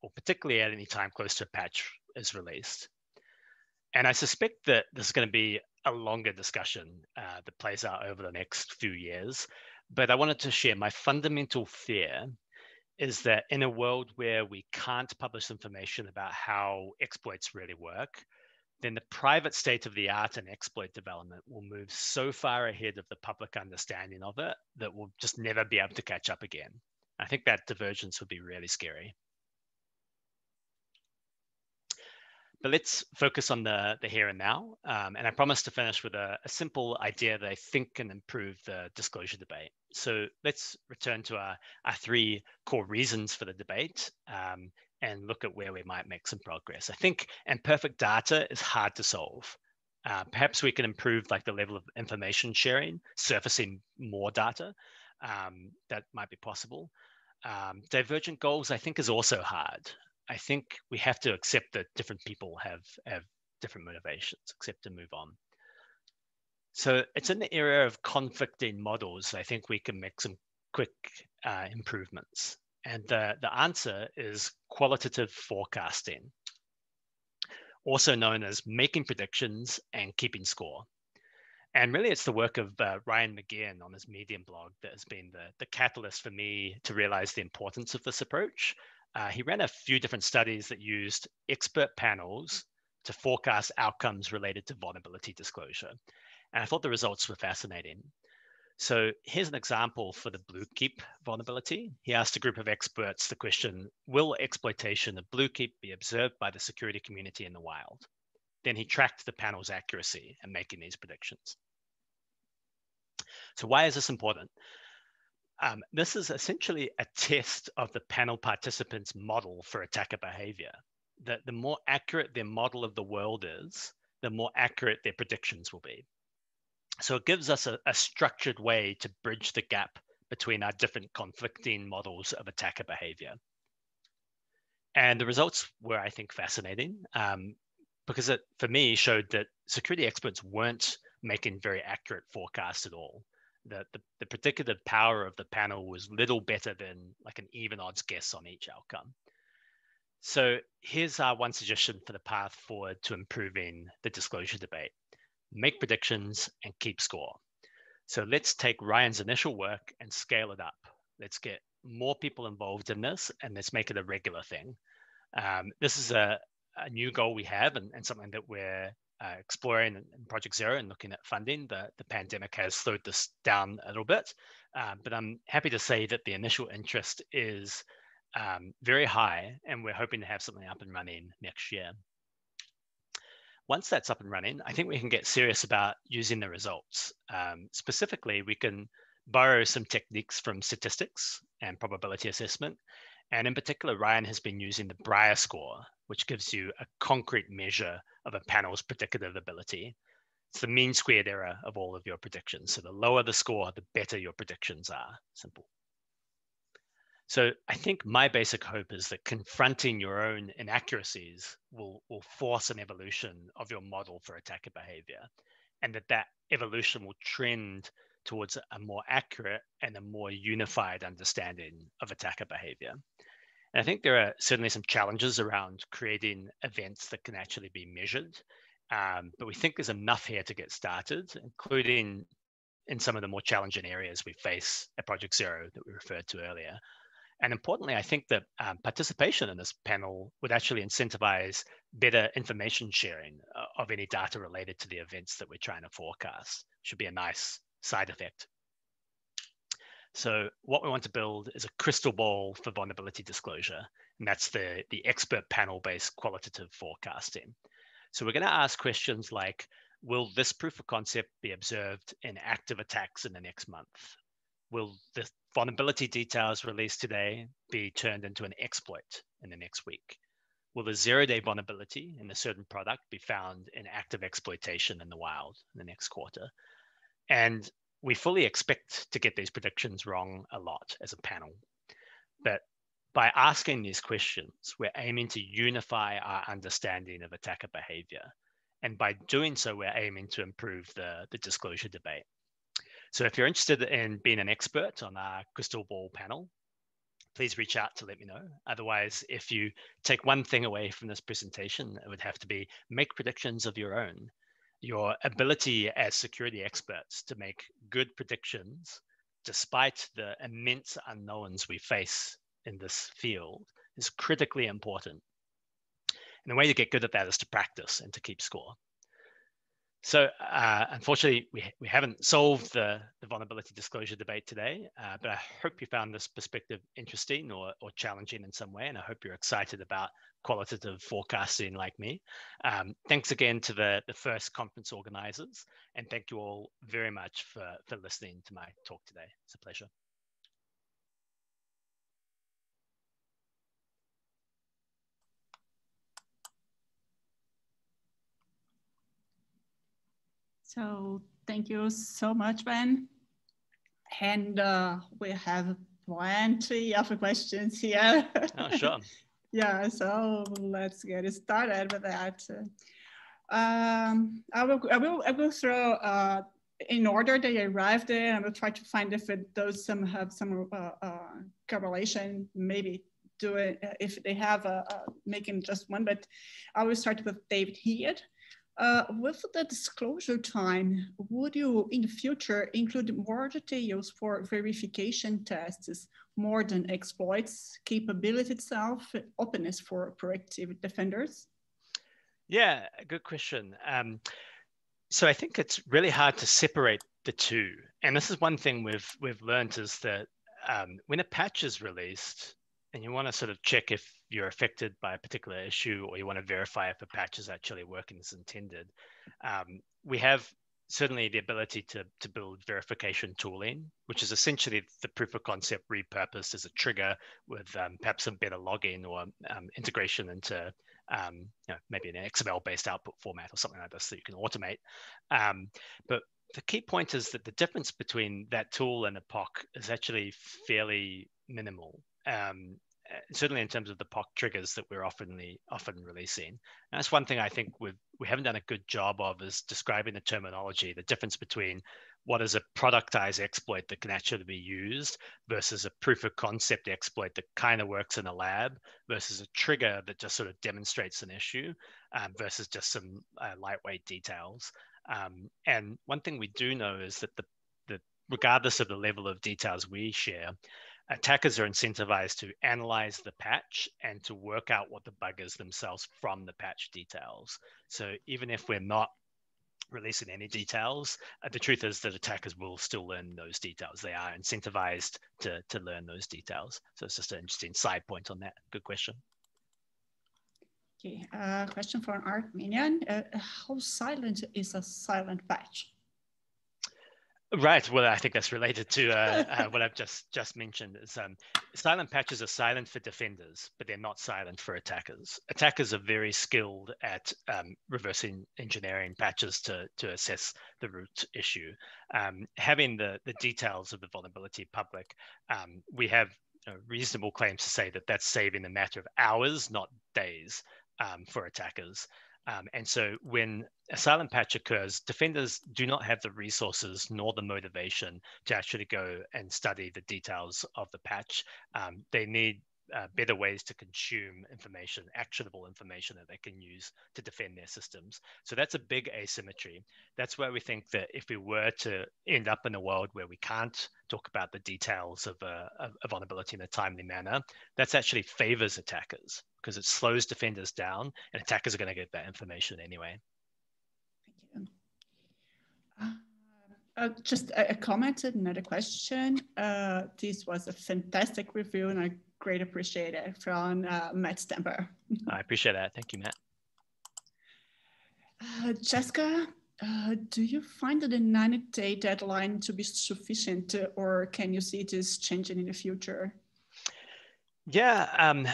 or particularly at any time close to a patch is released. And I suspect that this is going to be a longer discussion uh, that plays out over the next few years. But I wanted to share my fundamental fear is that in a world where we can't publish information about how exploits really work, then the private state of the art and exploit development will move so far ahead of the public understanding of it that we'll just never be able to catch up again. I think that divergence would be really scary. But let's focus on the, the here and now. Um, and I promise to finish with a, a, simple idea that I think can improve the disclosure debate. So let's return to our, our three core reasons for the debate. Um, and look at where we might make some progress. I think imperfect data is hard to solve. Uh, perhaps we can improve like the level of information sharing, surfacing more data. Um, that might be possible. Um, divergent goals, I think, is also hard. I think we have to accept that different people have have different motivations, accept to move on. So it's in the area of conflicting models. I think we can make some quick uh, improvements. And the, the answer is qualitative forecasting, also known as making predictions and keeping score. And really, it's the work of uh, Ryan McGeehan on his Medium blog that has been the, the catalyst for me to realize the importance of this approach. Uh, he ran a few different studies that used expert panels to forecast outcomes related to vulnerability disclosure. And I thought the results were fascinating. So here's an example for the Bluekeep vulnerability. He asked a group of experts the question, will exploitation of Bluekeep be observed by the security community in the wild? Then he tracked the panel's accuracy in making these predictions. So why is this important? Um, this is essentially a test of the panel participants' model for attacker behavior. That the more accurate their model of the world is, the more accurate their predictions will be. So it gives us a, a structured way to bridge the gap between our different conflicting models of attacker behavior. And the results were, I think, fascinating um, because it, for me, showed that security experts weren't making very accurate forecasts at all the, the, the predictive power of the panel was little better than like an even odds guess on each outcome. So here's our one suggestion for the path forward to improving the disclosure debate. Make predictions and keep score. So let's take Ryan's initial work and scale it up. Let's get more people involved in this and let's make it a regular thing. Um, this is a, a new goal we have and, and something that we're uh, exploring in Project Zero and looking at funding, the, the pandemic has slowed this down a little bit. Uh, but I'm happy to say that the initial interest is um, very high, and we're hoping to have something up and running next year. Once that's up and running, I think we can get serious about using the results. Um, specifically, we can borrow some techniques from statistics and probability assessment. And in particular, Ryan has been using the Brier score, which gives you a concrete measure of a panel's predictive ability. It's the mean squared error of all of your predictions. So the lower the score, the better your predictions are. Simple. So I think my basic hope is that confronting your own inaccuracies will, will force an evolution of your model for attacker behavior, and that that evolution will trend towards a more accurate and a more unified understanding of attacker behavior. And I think there are certainly some challenges around creating events that can actually be measured. Um, but we think there's enough here to get started, including in some of the more challenging areas we face at Project Zero that we referred to earlier. And importantly, I think that um, participation in this panel would actually incentivize better information sharing uh, of any data related to the events that we're trying to forecast. Should be a nice side effect. So what we want to build is a crystal ball for vulnerability disclosure, and that's the, the expert panel-based qualitative forecasting. So we're going to ask questions like, will this proof of concept be observed in active attacks in the next month? Will the vulnerability details released today be turned into an exploit in the next week? Will the zero-day vulnerability in a certain product be found in active exploitation in the wild in the next quarter? And we fully expect to get these predictions wrong a lot as a panel. But by asking these questions, we're aiming to unify our understanding of attacker behavior. And by doing so, we're aiming to improve the, the disclosure debate. So if you're interested in being an expert on our crystal ball panel, please reach out to let me know. Otherwise, if you take one thing away from this presentation, it would have to be make predictions of your own your ability as security experts to make good predictions despite the immense unknowns we face in this field is critically important. And the way to get good at that is to practice and to keep score. So uh, unfortunately, we, we haven't solved the, the vulnerability disclosure debate today, uh, but I hope you found this perspective interesting or, or challenging in some way, and I hope you're excited about qualitative forecasting like me. Um, thanks again to the, the first conference organizers, and thank you all very much for, for listening to my talk today. It's a pleasure. So thank you so much, Ben. And uh, we have plenty of questions here. Oh, sure. yeah, so let's get started with that. Um, I will I will I will throw uh, in order they arrived there. I will try to find if it, those some have some uh, uh, correlation. Maybe do it if they have a, a making just one. But I will start with David Head. Uh, with the disclosure time, would you in the future include more details for verification tests more than exploits, capability itself, openness for proactive defenders? Yeah, good question. Um, so I think it's really hard to separate the two. And this is one thing we've we've learned is that um, when a patch is released and you want to sort of check if you're affected by a particular issue or you want to verify if a patch is actually working as intended, um, we have certainly the ability to, to build verification tooling, which is essentially the proof of concept repurposed as a trigger with um, perhaps some better logging or um, integration into um, you know, maybe an XML based output format or something like this that you can automate. Um, but the key point is that the difference between that tool and a POC is actually fairly minimal. Um, certainly in terms of the POC triggers that we're often often releasing. And that's one thing I think we've, we haven't done a good job of is describing the terminology, the difference between what is a productized exploit that can actually be used versus a proof of concept exploit that kind of works in a lab versus a trigger that just sort of demonstrates an issue um, versus just some uh, lightweight details. Um, and one thing we do know is that the, the regardless of the level of details we share, attackers are incentivized to analyze the patch and to work out what the bug is themselves from the patch details. So even if we're not releasing any details, uh, the truth is that attackers will still learn those details. They are incentivized to, to learn those details. So it's just an interesting side point on that. Good question. Okay, uh, question from Art Manion. Uh, how silent is a silent patch? Right. Well, I think that's related to uh, uh, what I've just just mentioned. Is um, silent patches are silent for defenders, but they're not silent for attackers. Attackers are very skilled at um, reversing engineering patches to to assess the root issue. Um, having the the details of the vulnerability public, um, we have you know, reasonable claims to say that that's saving a matter of hours, not days, um, for attackers. Um, and so when a silent patch occurs, defenders do not have the resources nor the motivation to actually go and study the details of the patch. Um, they need uh, better ways to consume information, actionable information that they can use to defend their systems. So that's a big asymmetry. That's where we think that if we were to end up in a world where we can't talk about the details of a, a vulnerability in a timely manner, that's actually favors attackers because it slows defenders down and attackers are going to get that information anyway. Thank you. Uh, uh, just a, a, comment, another question. Uh, this was a fantastic review and I greatly appreciate it from uh, Matt Stamper. I appreciate that. Thank you, Matt. Uh, Jessica, uh, do you find the 90 day deadline to be sufficient or can you see this changing in the future? Yeah, um,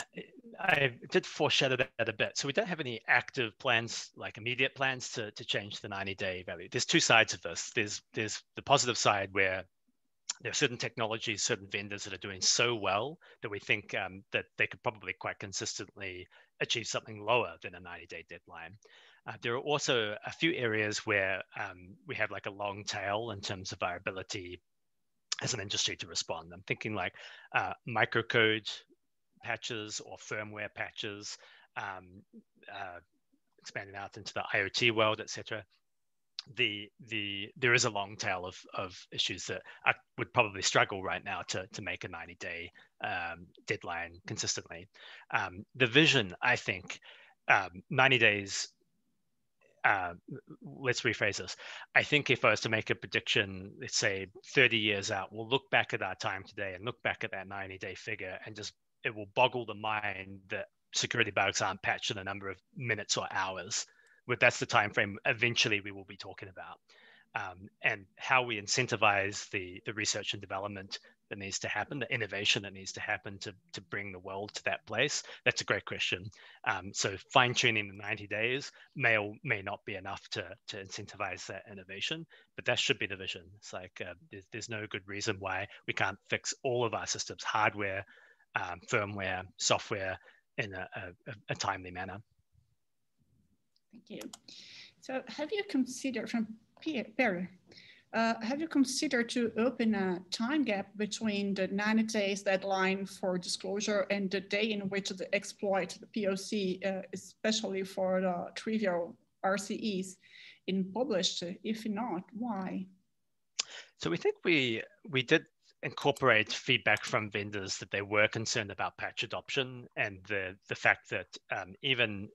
I did foreshadow that a bit. So we don't have any active plans, like immediate plans to, to change the 90 day value. There's two sides of this. There's, there's the positive side where there are certain technologies, certain vendors that are doing so well that we think um, that they could probably quite consistently achieve something lower than a 90 day deadline. Uh, there are also a few areas where um, we have like a long tail in terms of our ability as an industry to respond. I'm thinking like uh, microcode patches or firmware patches, um, uh, expanding out into the IoT world, etc. The the there is a long tail of, of issues that I would probably struggle right now to, to make a 90 day um, deadline consistently. Um, the vision, I think, um, 90 days uh, let's rephrase this. I think if I was to make a prediction, let's say 30 years out, we'll look back at our time today and look back at that 90 day figure and just it will boggle the mind that security bugs aren't patched in a number of minutes or hours. That's the time frame eventually we will be talking about. Um, and how we incentivize the, the research and development that needs to happen, the innovation that needs to happen to, to bring the world to that place? That's a great question. Um, so fine tuning the 90 days may or may not be enough to, to incentivize that innovation, but that should be the vision. It's like uh, there's, there's no good reason why we can't fix all of our systems, hardware, um, firmware, software in a, a, a, timely manner. Thank you. So have you considered, from Perry, uh, have you considered to open a time gap between the 90 days deadline for disclosure and the day in which the exploit, the POC, uh, especially for the trivial RCEs, in published? If not, why? So we think we we did incorporate feedback from vendors that they were concerned about patch adoption and the the fact that um, even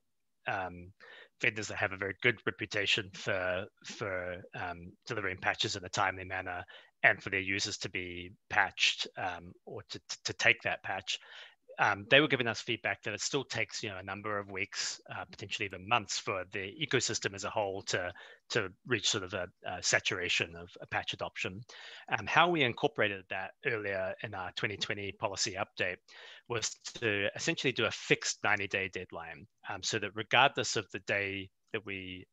um, vendors that have a very good reputation for for um, delivering patches in a timely manner and for their users to be patched um, or to, to take that patch um, they were giving us feedback that it still takes you know a number of weeks, uh, potentially even months, for the ecosystem as a whole to to reach sort of a, a saturation of a patch adoption. Um, how we incorporated that earlier in our 2020 policy update was to essentially do a fixed 90-day deadline, um, so that regardless of the day that we,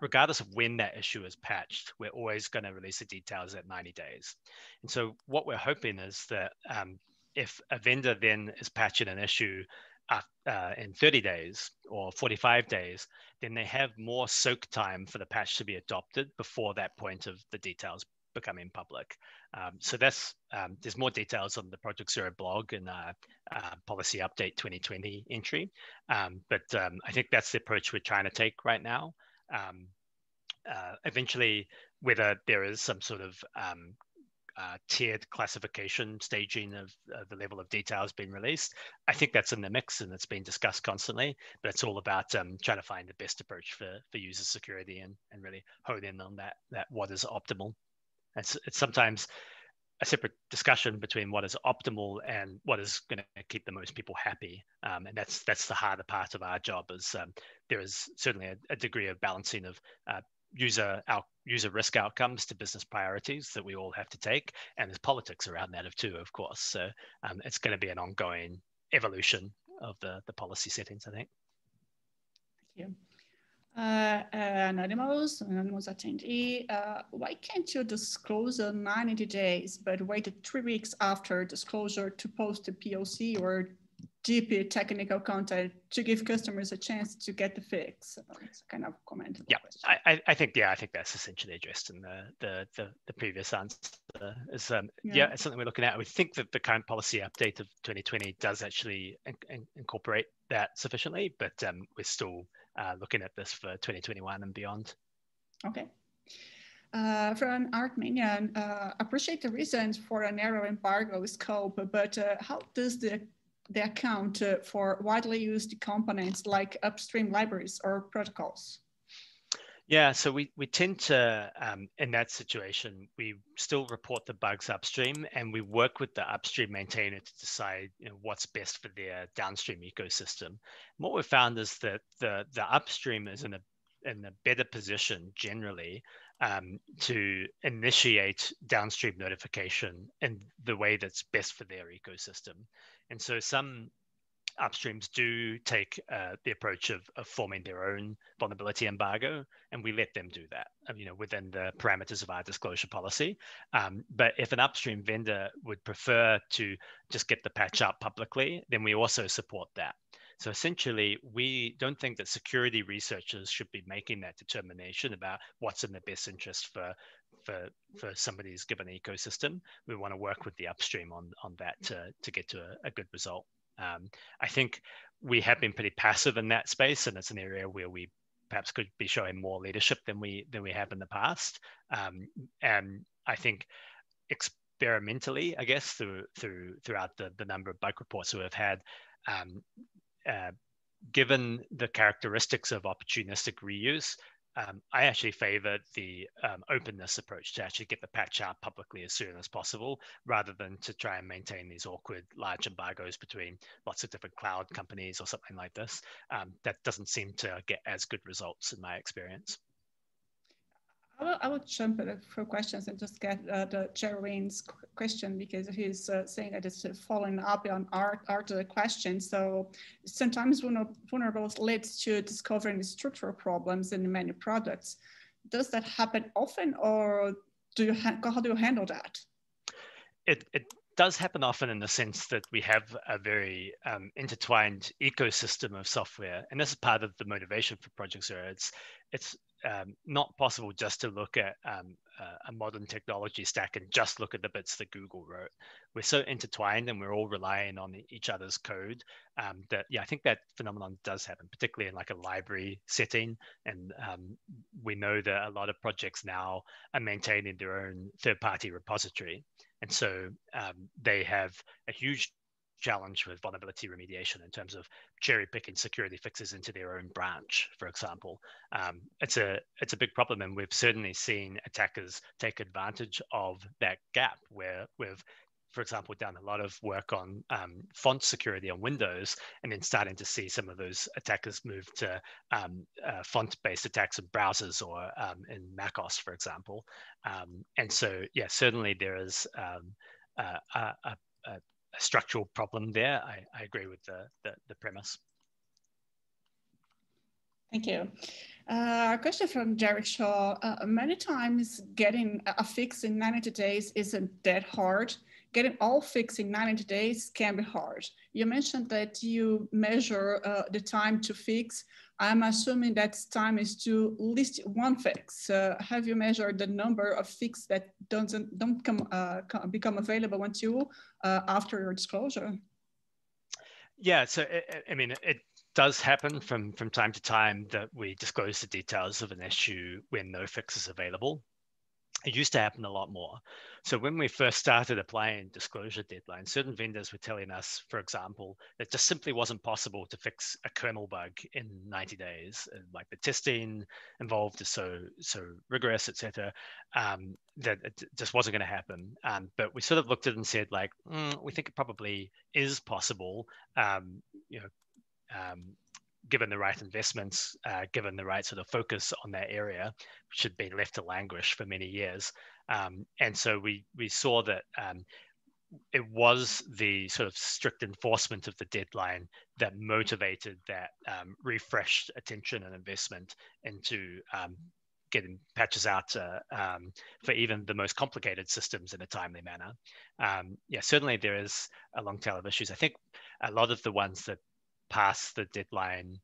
regardless of when that issue is patched, we're always going to release the details at 90 days. And so what we're hoping is that um, if a vendor then is patching an issue uh, uh, in 30 days or 45 days, then they have more soak time for the patch to be adopted before that point of the details becoming public. Um, so that's um, there's more details on the Project Zero blog and uh, policy update 2020 entry. Um, but um, I think that's the approach we're trying to take right now. Um, uh, eventually, whether there is some sort of um, uh, tiered classification staging of the level of details being released. I think that's in the mix and it's been discussed constantly, but it's all about um, trying to find the best approach for, for user security and, and really hone in on that, that what is optimal. It's, it's sometimes a separate discussion between what is optimal and what is going to keep the most people happy. Um, and that's that's the harder part of our job is um, there is certainly a, a, degree of balancing of uh, user out user risk outcomes to business priorities that we all have to take. And there's politics around that of too of course. So um, it's going to be an ongoing evolution of the the policy settings i think. Thank you uh, anonymous anonymous attendee uh, why can't you disclose in 90 days but wait three weeks after disclosure to post a poc or deeper technical content to give customers a chance to get the fix. It's kind of comment. Yeah, I, I think yeah, I think that's essentially addressed in the the the, the previous answer. Is um, yeah. yeah. it's something we're looking at. We think that the current policy update of 2020 does actually in, in, incorporate that sufficiently, but um, we're still uh, looking at this for 2021 and beyond. Okay. Uh, from Art Manion, uh, appreciate the reasons for a narrow embargo scope, but uh, how does the they account uh, for widely used components like upstream libraries or protocols? Yeah, so we, we tend to, um, in that situation, we still report the bugs upstream and we work with the upstream maintainer to decide you know, what's best for their downstream ecosystem. And what we found is that the, the upstream is in a, in a better position generally um, to initiate downstream notification in the way that's best for their ecosystem. And so some upstreams do take uh, the approach of, of forming their own vulnerability embargo, and we let them do that, um, you know, within the parameters of our disclosure policy. Um, but if an upstream vendor would prefer to just get the patch out publicly, then we also support that. So essentially, we don't think that security researchers should be making that determination about what's in the best interest for for for somebody's given ecosystem. We want to work with the upstream on on that to to get to a, a good result. Um, I think we have been pretty passive in that space, and it's an area where we perhaps could be showing more leadership than we than we have in the past. Um, and I think experimentally, I guess through through throughout the the number of bug reports we have had. Um, uh, given the characteristics of opportunistic reuse, um, I actually favor the um, openness approach to actually get the patch out publicly as soon as possible, rather than to try and maintain these awkward large embargoes between lots of different cloud companies or something like this. Um, that doesn't seem to get as good results in my experience. I will, I will jump for questions and just get uh, the Jerwin's question because he's uh, saying that it's following up on our, our question. So sometimes vulnerability leads to discovering structural problems in many products. Does that happen often or do you how do you handle that? It, it does happen often in the sense that we have a very um, intertwined ecosystem of software, and this is part of the motivation for Project Zero. It's it's um, not possible just to look at um, a modern technology stack and just look at the bits that Google wrote. We're so intertwined and we're all relying on each other's code um, that, yeah, I think that phenomenon does happen, particularly in like a library setting. And um, we know that a lot of projects now are maintaining their own third party repository. And so um, they have a huge challenge with vulnerability remediation in terms of cherry picking security fixes into their own branch, for example. Um, it's a it's a big problem, and we've certainly seen attackers take advantage of that gap where we've for example, done a lot of work on um, font security on Windows, and then starting to see some of those attackers move to um, uh, font-based attacks in browsers or um, in macOS, for example. Um, and so, yeah, certainly there is um, a, a, a, structural problem there. I, I agree with the, the, the premise. Thank you. Uh, a question from Derek Shaw. Uh, many times getting a fix in 90 days isn't that hard getting all fixed in 90 days can be hard. You mentioned that you measure uh, the time to fix. I'm assuming that time is to list one fix. Uh, have you measured the number of fixes that doesn't don't come uh, become available until uh, after your disclosure? Yeah, so I mean, it does happen from from time to time that we disclose the details of an issue when no fix is available it used to happen a lot more. So when we first started applying disclosure deadlines, certain vendors were telling us, for example, that just simply wasn't possible to fix a kernel bug in 90 days. Like the testing involved is so so rigorous, etc. Um, that it just wasn't going to happen. Um, but we sort of looked at it and said, like, mm, we think it probably is possible. Um, you know, um, given the right investments, uh, given the right sort of focus on that area, which had been left to languish for many years. Um, and so we we saw that um, it was the sort of strict enforcement of the deadline that motivated that um, refreshed attention and investment into um, getting patches out uh, um, for even the most complicated systems in a timely manner. Um, yeah, certainly there is a long tail of issues. I think a lot of the ones that past the deadline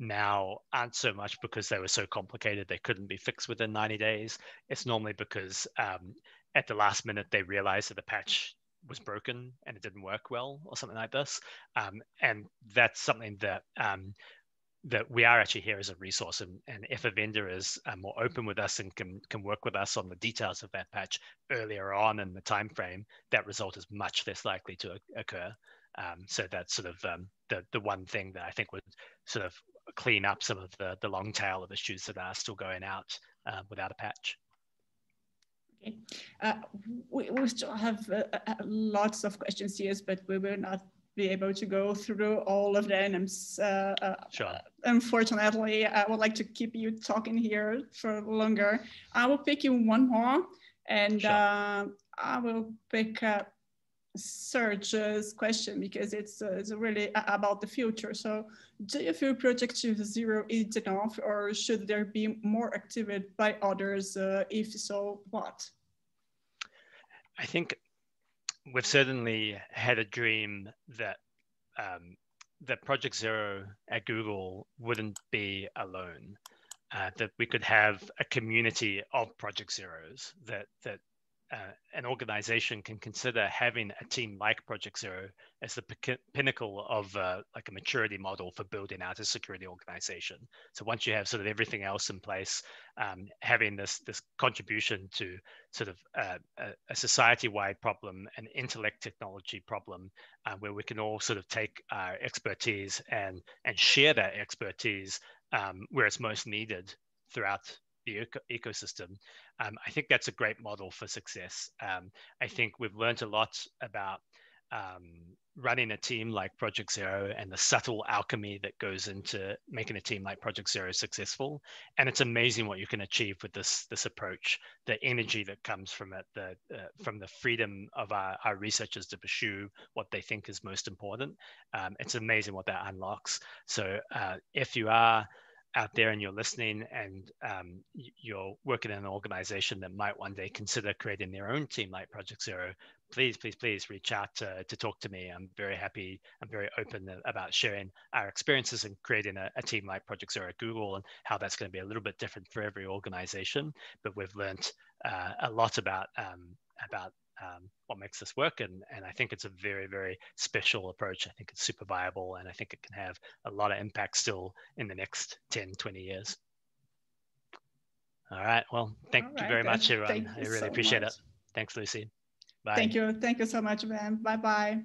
now aren't so much because they were so complicated they couldn't be fixed within 90 days. It's normally because um, at the last minute they realized that the patch was broken and it didn't work well or something like this. Um, and that's something that um, that we are actually here as a resource. And, and if a vendor is uh, more open with us and can, can work with us on the details of that patch earlier on in the time frame, that result is much less likely to occur. Um, so that's sort of um, the the one thing that I think would sort of clean up some of the the long tail of issues that are still going out uh, without a patch. Okay, uh, we, we still have uh, uh, lots of questions here, but we will not be able to go through all of them. Uh, uh, sure. Unfortunately, I would like to keep you talking here for longer. I will pick you one more, and sure. I will pick up Serge's question because it's, uh, it's really about the future. So do you feel Project Zero is enough or should there be more activity by others? Uh, if so, what? I think we've certainly had a dream that um, that Project Zero at Google wouldn't be alone. Uh, that we could have a community of Project Zeros that that uh, an organization can consider having a team like Project Zero as the p- pinnacle of uh, like a maturity model for building out a security organization. So once you have sort of everything else in place, um, having this this contribution to sort of uh, a, a society-wide problem, an intellect technology problem, uh, where we can all sort of take our expertise and and share that expertise um, where it's most needed throughout the eco- ecosystem. Um, I think that's a great model for success. Um, I think we've learned a lot about um, running a team like Project Zero and the subtle alchemy that goes into making a team like Project Zero successful. And it's amazing what you can achieve with this this approach. The energy that comes from it, the uh, from the freedom of our, our researchers to pursue what they think is most important. Um, it's amazing what that unlocks. So uh, if you are out there and you're listening and um, you're working in an organization that might one day consider creating their own team like Project Zero, please, please, please reach out to, to talk to me. I'm very happy. I'm very open about sharing our experiences and creating a, a team like Project Zero at Google and how that's going to be a little bit different for every organization. But we've learned uh, a lot about um, about um, what makes this work. And, and I think it's a very, very special approach. I think it's super viable and I think it can have a lot of impact still in the next 10, 20 years. All right. Well, thank right, you very much, everyone. I really so appreciate much. it. Thanks, Lucy. Bye. Thank you. Thank you so much, Ben. Bye bye.